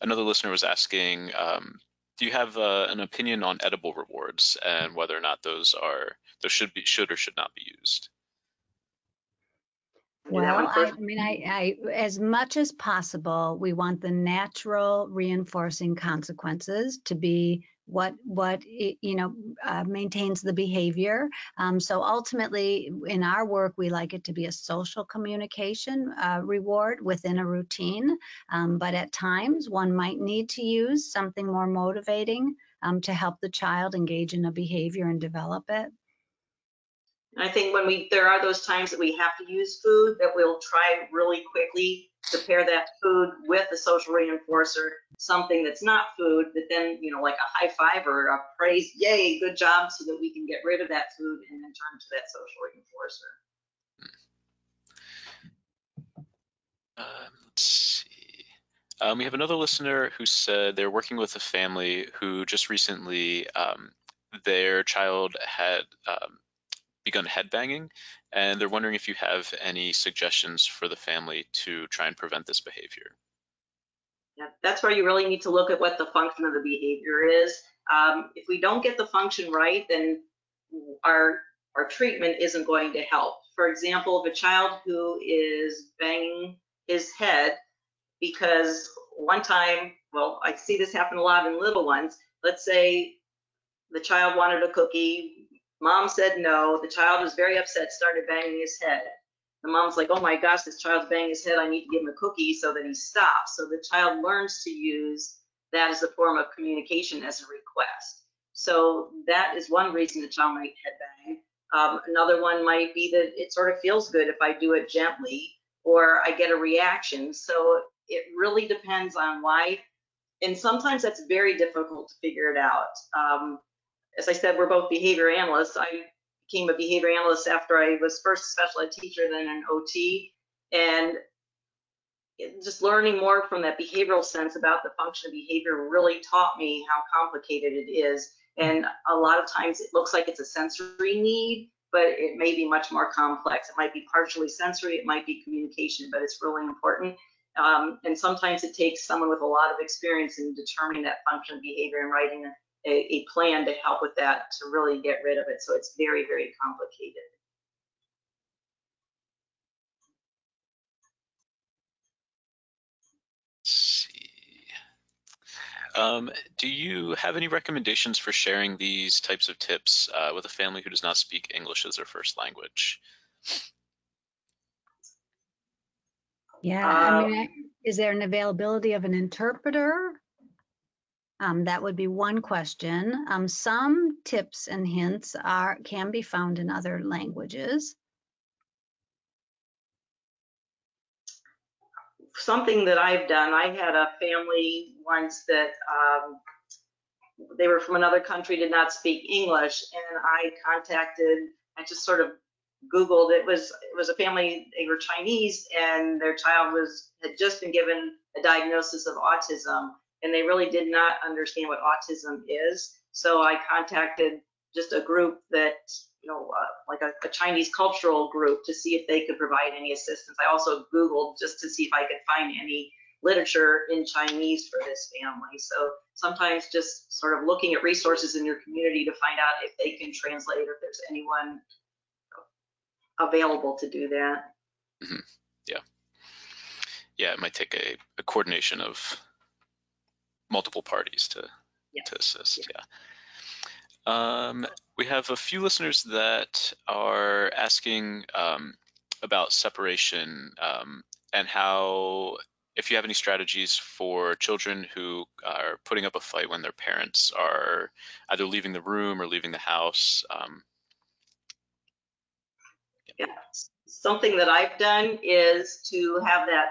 another listener was asking, um, do you have uh, an opinion on edible rewards and whether or not those are those should be should or should not be used?
Well, I, I mean, I, I, as much as possible, we want the natural reinforcing consequences to be what what you know uh, maintains the behavior. Um, so ultimately, in our work, we like it to be a social communication uh, reward within a routine. Um, but at times, one might need to use something more motivating um, to help the child engage in a behavior and develop it.
I think when we there are those times that we have to use food that we'll try really quickly to pair that food with a social reinforcer, something that's not food, but then you know like a high five or a praise, yay, good job, so that we can get rid of that food and then turn to that social reinforcer.
Um, let's see. Um, we have another listener who said they're working with a family who just recently um, their child had um, begun headbanging, and they're wondering if you have any suggestions for the family to try and prevent this behavior.
Yeah, that's where you really need to look at what the function of the behavior is. Um, if we don't get the function right, then our our treatment isn't going to help. For example, if a child who is banging his head because one time, well, I see this happen a lot in little ones. Let's say the child wanted a cookie, Mom said no. The child was very upset, started banging his head. The mom's like, oh my gosh, this child's banging his head. I need to give him a cookie so that he stops. So the child learns to use that as a form of communication as a request. So that is one reason the child might headbang. Um, another one might be that it sort of feels good if I do it gently or I get a reaction. So it really depends on why. And sometimes that's very difficult to figure it out. Um, as I said, we're both behavior analysts. I became a behavior analyst after I was first a special ed teacher, then an OT, and just learning more from that behavioral sense about the function of behavior really taught me how complicated it is. And a lot of times it looks like it's a sensory need, but it may be much more complex. It might be partially sensory, it might be communication, but it's really important. Um, and sometimes it takes someone with a lot of experience in determining that function of behavior and writing a, a plan to help with that to really get rid of it. So it's very, very complicated.
Um, do you have any recommendations for sharing these types of tips uh, with a family who does not speak English as their first language?
Yeah, I
Um,
mean, is there an availability of an interpreter? Um, that would be one question. Um, some tips and hints are, can be found in other languages.
something that I've done, I had a family once that um, they were from another country, did not speak English, and I contacted, I just sort of Googled, it was, it was a family, they were Chinese, and their child was, had just been given a diagnosis of autism, and they really did not understand what autism is. So I contacted just a group that, you know, uh, like a, a Chinese cultural group to see if they could provide any assistance. I also Googled just to see if I could find any literature in Chinese for this family. So sometimes just sort of looking at resources in your community to find out if they can translate or if there's anyone available to do that.
Yeah, Yeah, it might take a, a coordination of multiple parties to
Yeah.
to assist. Yeah. Um, we have a few listeners that are asking um, about separation um, and how, if you have any strategies for children who are putting up a fight when their parents are either leaving the room or leaving the house. Um,
Yeah. Something that I've done is to have that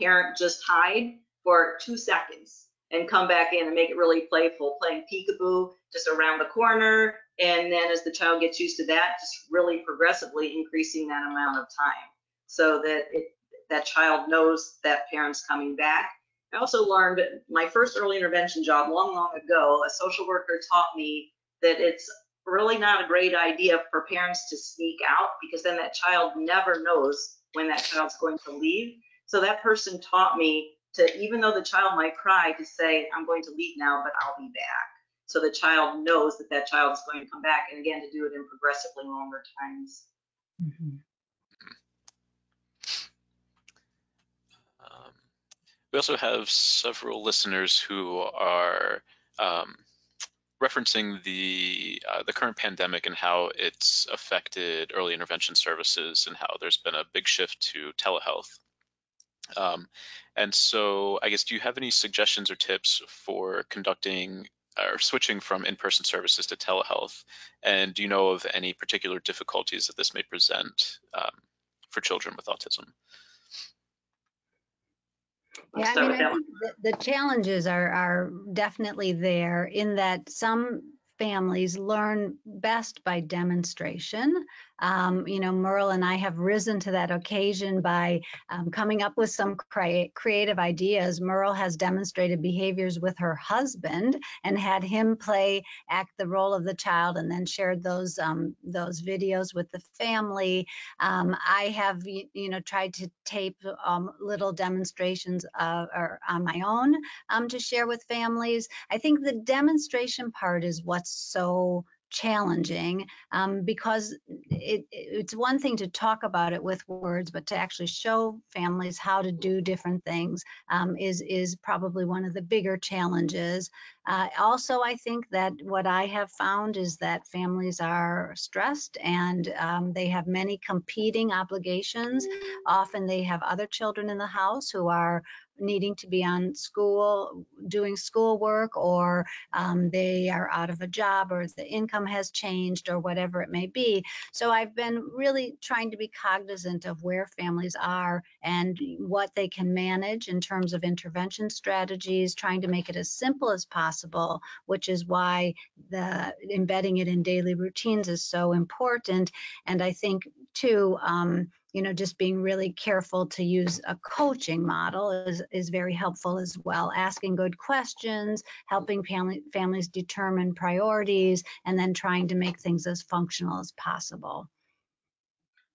parent just hide for two seconds and come back in and make it really playful, playing peekaboo just around the corner. And then as the child gets used to that, just really progressively increasing that amount of time so that it, that child knows that parent's coming back. I also learned my first early intervention job long, long ago, a social worker taught me that it's really not a great idea for parents to sneak out because then that child never knows when that child's going to leave. So that person taught me to, even though the child might cry, to say, I'm going to leave now, but I'll be back. So the child knows that that child is going to come back. And again, to do it in progressively longer times.
Mhm.
Um, we also have several listeners who are um, referencing the uh, the current pandemic and how it's affected early intervention services and how there's been a big shift to telehealth. Um, and so, I guess, do you have any suggestions or tips for conducting or switching from in-person services to telehealth? And do you know of any particular difficulties that this may present um, for children with autism?
Yeah, I mean, I think the, the challenges are, are definitely there in that some families learn best by demonstration. Um, you know, Merle and I have risen to that occasion by um, coming up with some crea- creative ideas. Merle has demonstrated behaviors with her husband and had him play, act the role of the child, and then shared those um, those videos with the family. Um, I have, you know, tried to tape um, little demonstrations uh, or on my own um, to share with families. I think the demonstration part is what's so challenging um, because it, it's one thing to talk about it with words, but to actually show families how to do different things um, is is probably one of the bigger challenges. Uh, also, I think that what I have found is that families are stressed and um, they have many competing obligations. Often they have other children in the house who are needing to be on school, doing schoolwork, or um, they are out of a job, or the income has changed, or whatever it may be. So I've been really trying to be cognizant of where families are and what they can manage in terms of intervention strategies, trying to make it as simple as possible, which is why the embedding it in daily routines is so important. And I think too, um, you know, just being really careful to use a coaching model is, is very helpful as well. Asking good questions, helping family, families determine priorities, and then trying to make things as functional as possible.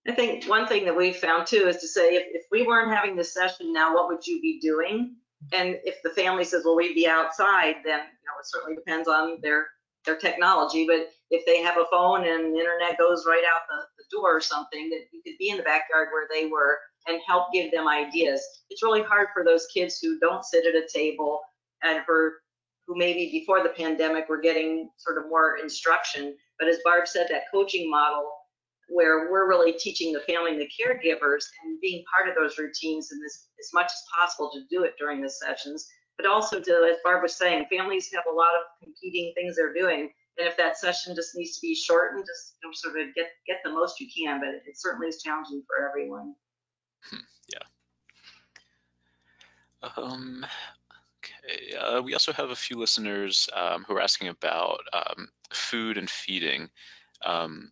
I think one thing that we found too is to say, if, if we weren't having this session now, what would you be doing? And if the family says, well, we'd be outside, then, you know, it certainly depends on their, their technology. But if they have a phone and internet goes right out the, the door or something, that you could be in the backyard where they were and help give them ideas. It's really hard for those kids who don't sit at a table and for who maybe before the pandemic were getting sort of more instruction. But as Barb said, that coaching model where we're really teaching the family and the caregivers and being part of those routines and this as much as possible to do it during the sessions, but also to, as Barb was saying, families have a lot of competing things they're doing. And if that session just needs to be shortened, just you know, sort of get get the most you can, but it, certainly is challenging for everyone.
Hmm, yeah. Um, okay. Uh, we also have a few listeners um, who are asking about um, food and feeding. Um,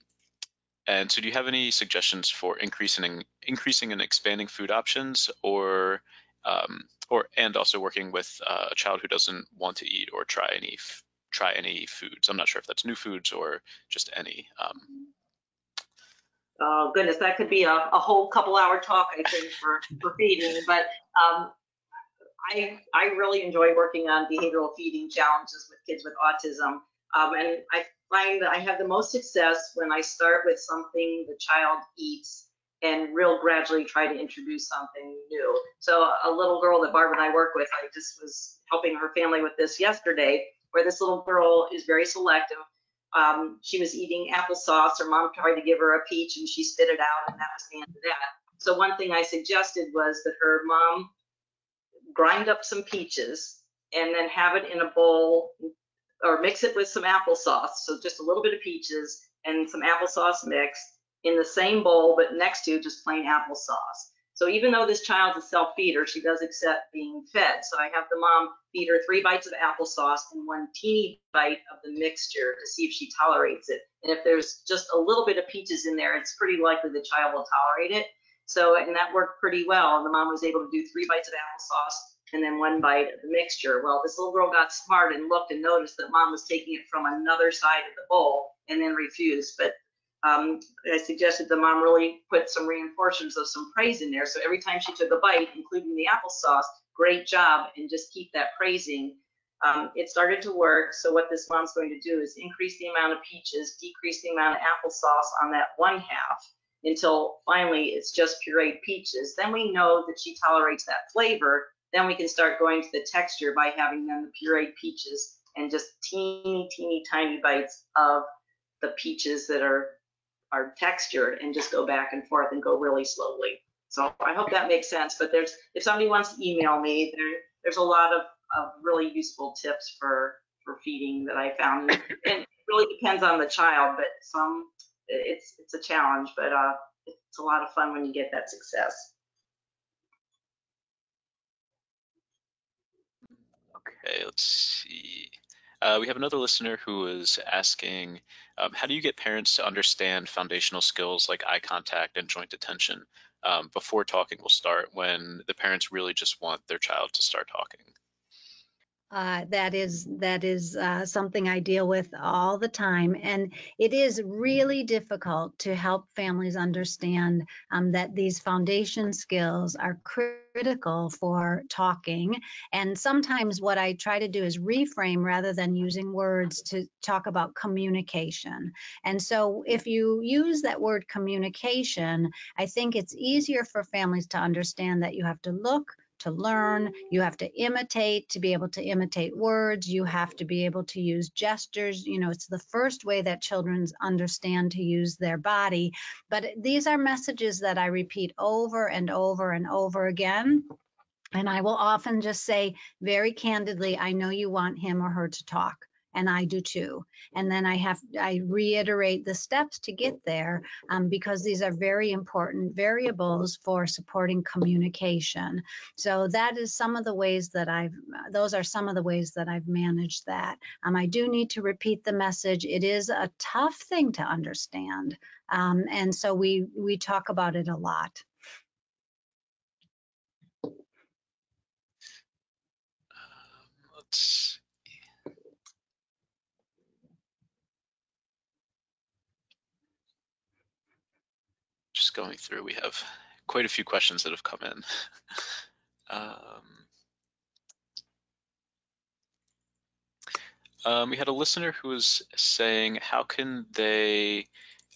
and so do you have any suggestions for increasing increasing and expanding food options or um, or and also working with uh, a child who doesn't want to eat or try any try any foods? I'm not sure if that's new foods or just any. Um,
oh goodness, that could be a, a, whole couple hour talk, I think, for, for feeding. But um, I I really enjoy working on behavioral feeding challenges with kids with autism. Um, and I find that I have the most success when I start with something the child eats and real gradually try to introduce something new. So a little girl that Barb and I work with, I just was helping her family with this yesterday, where this little girl is very selective. Um, she was eating applesauce. Her mom tried to give her a peach and she spit it out, and that was the end of that. So one thing I suggested was that her mom grind up some peaches and then have it in a bowl or mix it with some applesauce. So just a little bit of peaches and some applesauce mix in the same bowl, but next to just plain applesauce. So even though this child's a self-feeder, she does accept being fed. So I have the mom feed her three bites of applesauce and one teeny bite of the mixture to see if she tolerates it. And if there's just a little bit of peaches in there, it's pretty likely the child will tolerate it. So, and that worked pretty well. The mom was able to do three bites of applesauce and then one bite of the mixture. Well, this little girl got smart and looked and noticed that mom was taking it from another side of the bowl and then refused. But um, I suggested the mom really put some reinforcements of some praise in there. So every time she took a bite, including the applesauce, great job, and just keep that praising. Um, it started to work. So what this mom's going to do is increase the amount of peaches, decrease the amount of applesauce on that one half until finally it's just pureed peaches. Then we know that she tolerates that flavor. Then we can start going to the texture by having them the pureed peaches and just teeny, teeny, tiny bites of the peaches that are are textured and just go back and forth and go really slowly. So I hope that makes sense. But there's if somebody wants to email me, there there's a lot of, of really useful tips for for feeding that I found. And it really depends on the child, but some it's it's a challenge, but uh, it's a lot of fun when you get that success.
Okay, let's see. Uh, we have another listener who is asking, um, how do you get parents to understand foundational skills like eye contact and joint attention um, before talking will start when the parents really just want their child to start talking?
Uh, that is that is uh, something I deal with all the time, and it is really difficult to help families understand um, that these foundation skills are critical for talking. And sometimes what I try to do is reframe rather than using words to talk about communication. And so if you use that word communication, I think it's easier for families to understand that you have to look to learn. You have to imitate to be able to imitate words. You have to be able to use gestures. You know, it's the first way that children understand to use their body. But these are messages that I repeat over and over and over again. And I will often just say very candidly, I know you want him or her to talk and I do too. And then I have I reiterate the steps to get there um, because these are very important variables for supporting communication. So that is some of the ways that I've those are some of the ways that I've managed that. Um, I do need to repeat the message. It is a tough thing to understand, um, and so we we talk about it a lot.
Um, let's going through, we have quite a few questions that have come in. um, um, we had a listener who was saying, how can they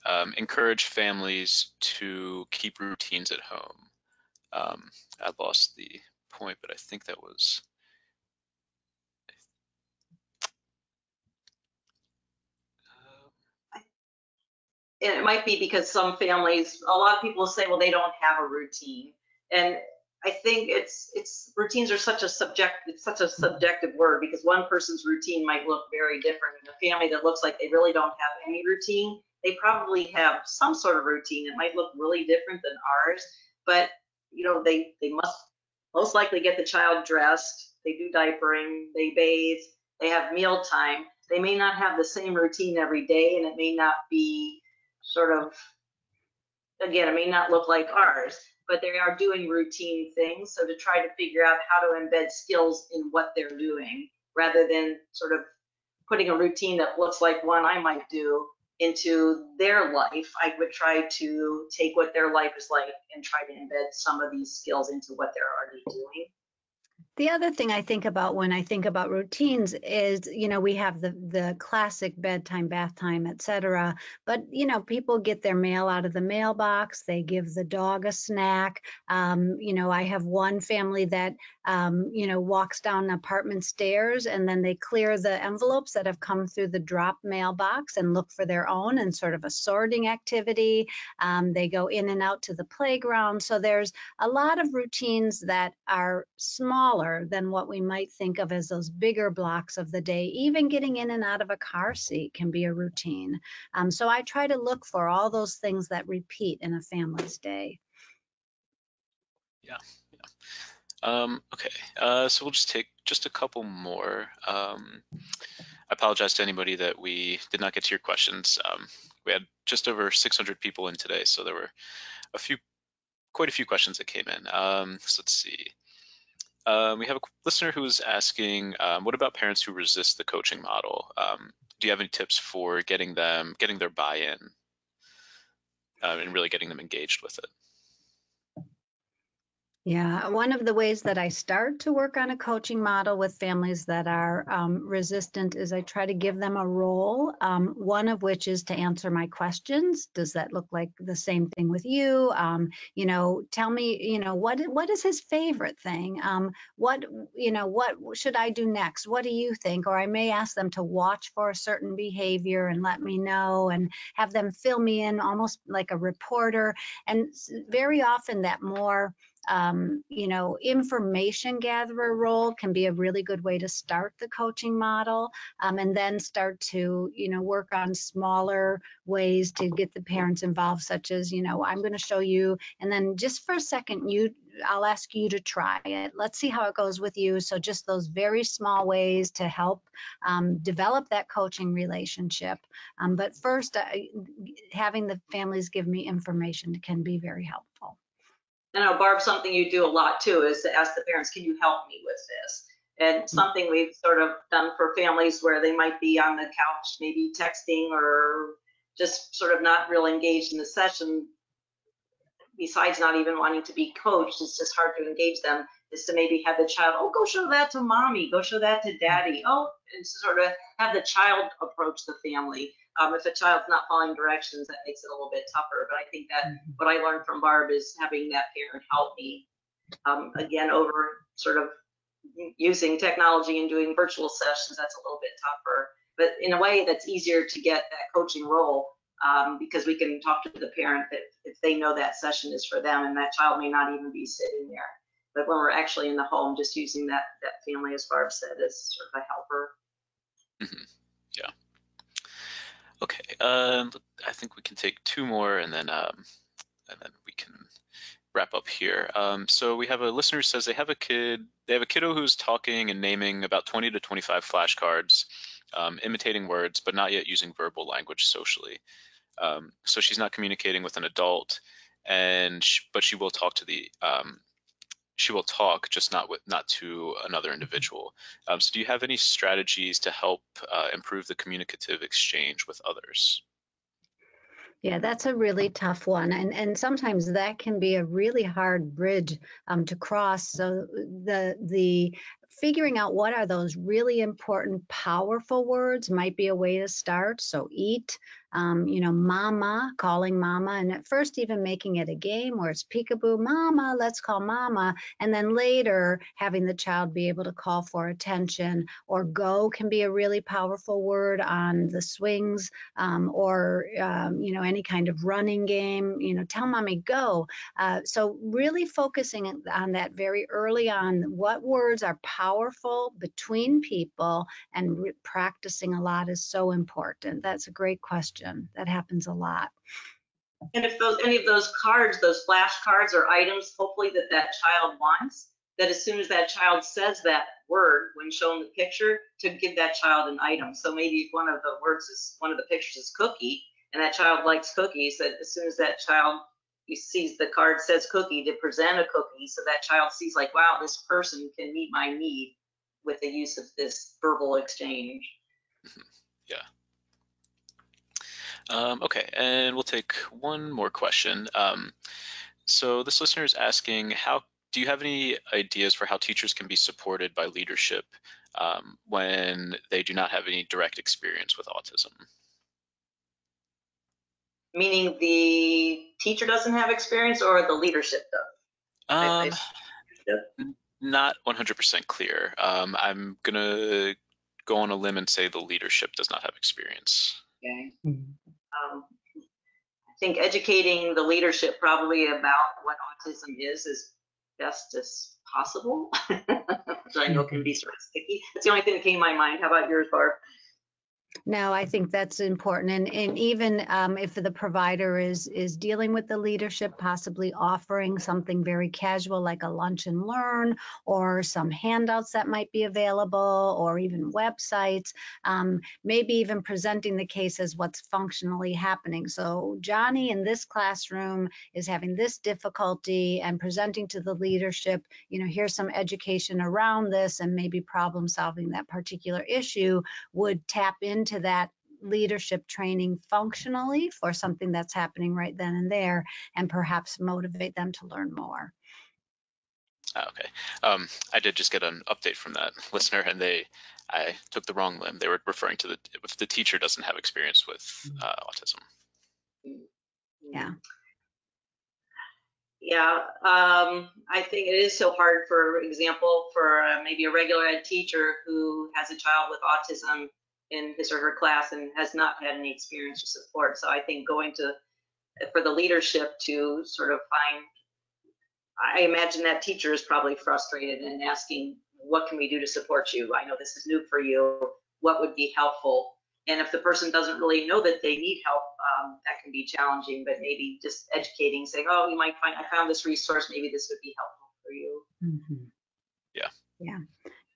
um, encourage families to keep routines at home? Um, I lost the point, but I think that was
and it might be because some families, a lot of people say, well, they don't have a routine. And I think it's it's routines are such a subject it's such a subjective word because one person's routine might look very different. In a family that looks like they really don't have any routine, they probably have some sort of routine. It might look really different than ours, but you know they they must most likely get the child dressed. They do diapering, they bathe, they have meal time. They may not have the same routine every day, and it may not be sort of again, it may not look like ours but they are doing routine things. So to try to figure out how to embed skills in what they're doing rather than sort of putting a routine that looks like one I might do into their life, I would try to take what their life is like and try to embed some of these skills into what they're already doing.
The other thing I think about when I think about routines is, you know, we have the the classic bedtime, bath time, etc. But you know, people get their mail out of the mailbox. They give the dog a snack. Um, you know, I have one family that, um, you know, walks down apartment stairs and then they clear the envelopes that have come through the drop mailbox and look for their own and sort of a sorting activity. Um, they go in and out to the playground. So there's a lot of routines that are smaller than what we might think of as those bigger blocks of the day. Even getting in and out of a car seat can be a routine. Um, so I try to look for all those things that repeat in a family's day.
Yeah. Um, okay, uh, so we'll just take just a couple more. Um, I apologize to anybody that we did not get to your questions. Um, we had just over 600 people in today, so there were a few, quite a few questions that came in. Um, so let's see. Um, we have a listener who's asking, um, what about parents who resist the coaching model? Um, do you have any tips for getting them, getting their buy-in uh, and really getting them engaged with it?
Yeah, one of the ways that I start to work on a coaching model with families that are um, resistant is I try to give them a role, um, one of which is to answer my questions. Does that look like the same thing with you? Um, you know, tell me, you know, what what is his favorite thing? Um, what, you know, what should I do next? What do you think? Or I may ask them to watch for a certain behavior and let me know and have them fill me in almost like a reporter. And very often that more um, you know, information gatherer role can be a really good way to start the coaching model um, and then start to, you know, work on smaller ways to get the parents involved, such as, you know, I'm going to show you, and then just for a second, you, I'll ask you to try it. Let's see how it goes with you. So just those very small ways to help um, develop that coaching relationship. Um, but first, uh, having the families give me information can be very helpful.
I know, Barb, something you do a lot too is to ask the parents, can you help me with this? And mm-hmm. something we've sort of done for families where they might be on the couch, maybe texting or just sort of not really engaged in the session, besides not even wanting to be coached, it's just hard to engage them, is to maybe have the child, oh, go show that to mommy, go show that to daddy. Oh, and sort of have the child approach the family um, if a child's not following directions, that makes it a little bit tougher. But I think that mm-hmm. what I learned from Barb is having that parent help me um, again over sort of using technology and doing virtual sessions. That's a little bit tougher, but in a way that's easier to get that coaching role um, because we can talk to the parent that if they know that session is for them and that child may not even be sitting there. But when we're actually in the home, just using that that family, as Barb said, as sort of a helper.
Mm-hmm. Yeah. Okay, um, I think we can take two more and then um, and then we can wrap up here. Um, so we have a listener who says they have a kid, they have a kiddo who's talking and naming about 20 to 25 flashcards, um, imitating words, but not yet using verbal language socially. Um, so she's not communicating with an adult, and she, but she will talk to the um, she will talk, just not with not to another individual. Um, so, do you have any strategies to help uh, improve the communicative exchange with others?
Yeah, that's a really tough one, and and sometimes that can be a really hard bridge um, to cross. So the the figuring out what are those really important, powerful words might be a way to start. So eat, um, you know, mama, calling mama, and at first even making it a game where it's peekaboo, mama, let's call mama, and then later having the child be able to call for attention or go can be a really powerful word on the swings um, or, um, you know, any kind of running game, you know, tell mommy go. Uh, so really focusing on that very early on, what words are powerful between people and practicing a lot is so important. That's a great question. That happens a lot.
And if those any of those cards, those flash cards or items, hopefully that that child wants, that as soon as that child says that word when shown the picture, to give that child an item. So maybe if one of the words is one of the pictures is cookie, and that child likes cookies, that as soon as that child sees the card says cookie, to present a cookie, so that child sees like, wow, this person can meet my need with the use of this verbal exchange. [LAUGHS]
Yeah. Um, okay, and we'll take one more question. Um, so this listener is asking, how do you have any ideas for how teachers can be supported by leadership um, when they do not have any direct experience with autism?
Meaning the teacher doesn't have experience or the leadership does?
Um, not 100% clear. Um, I'm going to go on a limb and say the leadership does not have experience.
Okay. Um, I think educating the leadership probably about what autism is is best as possible, [LAUGHS] which I know can be sort of sticky. That's the only thing that came to my mind. How about yours, Barb?
No, I think that's important. And, and even um, if the provider is, is dealing with the leadership, possibly offering something very casual like a lunch and learn or some handouts that might be available or even websites, um, maybe even presenting the case as what's functionally happening. So Johnny in this classroom is having this difficulty and presenting to the leadership, you know, here's some education around this and maybe problem solving that particular issue would tap into into that leadership training functionally for something that's happening right then and there and perhaps motivate them to learn more.
Ah, okay. Um, I did just get an update from that listener and they, I took the wrong limb. They were referring to the, if the teacher doesn't have experience with uh, autism.
Yeah.
Yeah, um, I think it is so hard, for example, for uh, maybe a regular ed teacher who has a child with autism in his or her class and has not had any experience or support. So I think going to for the leadership to sort of find I imagine that teacher is probably frustrated and asking, what can we do to support you? I know this is new for you. What would be helpful? And if the person doesn't really know that they need help, um, that can be challenging, but maybe just educating, saying, oh, you might find, I found this resource, maybe this would be helpful for you.
Mm -hmm.
Yeah.
Yeah.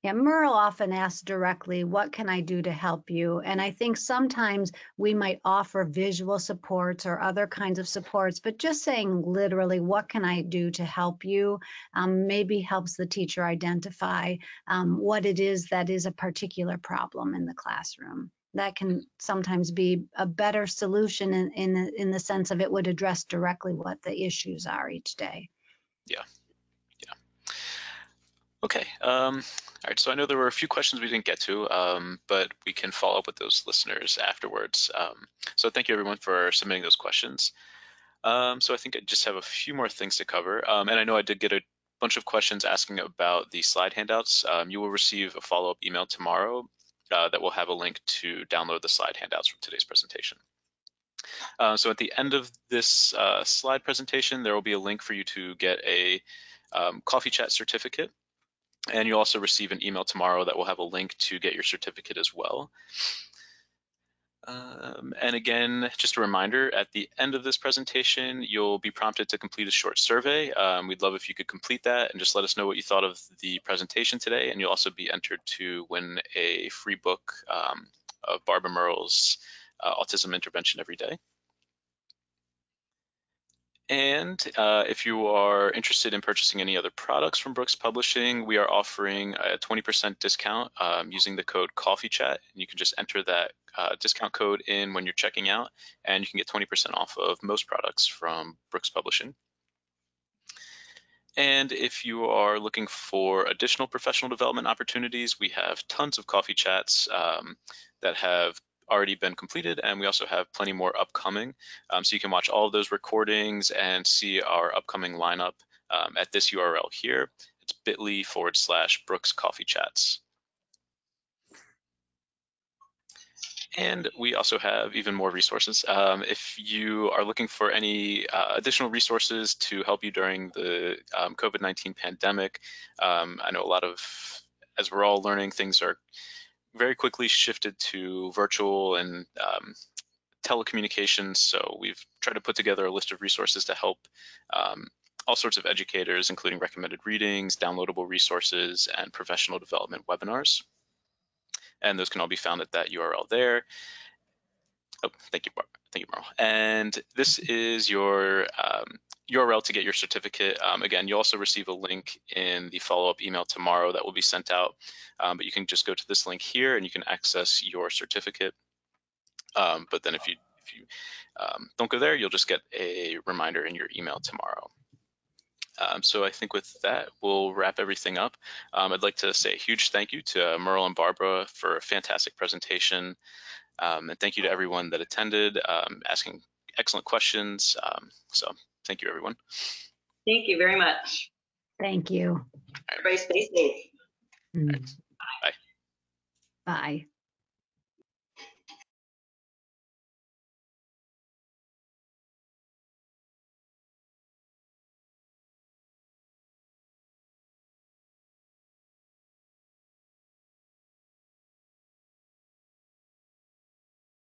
Yeah, Merle often asks directly, what can I do to help you? And I think sometimes we might offer visual supports or other kinds of supports, but just saying literally, what can I do to help you? Um, maybe helps the teacher identify um, what it is that is a particular problem in the classroom. That can sometimes be a better solution in, in, in the sense of it would address directly what the issues are each day.
Yeah. Okay. Um, all right, so I know there were a few questions we didn't get to, um, but we can follow up with those listeners afterwards. Um, so thank you everyone for submitting those questions. Um, so I think I just have a few more things to cover. Um, and I know I did get a bunch of questions asking about the slide handouts. Um, you will receive a follow-up email tomorrow uh, that will have a link to download the slide handouts from today's presentation. Uh, so at the end of this uh, slide presentation, there will be a link for you to get a coffee chat certificate and you'll also receive an email tomorrow that will have a link to get your certificate as well. Um, and again, just a reminder, at the end of this presentation, you'll be prompted to complete a short survey. Um, we'd love if you could complete that and just let us know what you thought of the presentation today. And you'll also be entered to win a free book um, of Barbara Merle's uh, Autism Intervention Every Day. And uh, if you are interested in purchasing any other products from Brookes Publishing, we are offering a 20% discount um, using the code CoffeeChat. And you can just enter that uh, discount code in when you're checking out, and you can get 20% off of most products from Brookes Publishing. And if you are looking for additional professional development opportunities, we have tons of coffee chats um, that have already been completed, and we also have plenty more upcoming. Um, so you can watch all of those recordings and see our upcoming lineup um, at this URL here. It's bit.ly forward slash Brookes Coffee Chats. And we also have even more resources. Um, if you are looking for any uh, additional resources to help you during the um, COVID-19 pandemic, um, I know a lot of, as we're all learning, things are very quickly shifted to virtual and um, telecommunications. So we've tried to put together a list of resources to help um, all sorts of educators, including recommended readings, downloadable resources, and professional development webinars and those can all be found at that URL there. Oh, thank you, thank you, Merle. And this is your um, URL to get your certificate. Um, again, you also receive a link in the follow-up email tomorrow that will be sent out, um, but you can just go to this link here and you can access your certificate. Um, but then if you if you um, don't go there, you'll just get a reminder in your email tomorrow. Um, so I think with that, we'll wrap everything up. Um, I'd like to say a huge thank you to uh, Merle and Barbara for a fantastic presentation. Um, and thank you to everyone that attended, um, asking excellent questions. Um, so thank you, everyone.
Thank you very much.
Thank you.
Everybody stay safe.
Mm.
Bye.
Bye.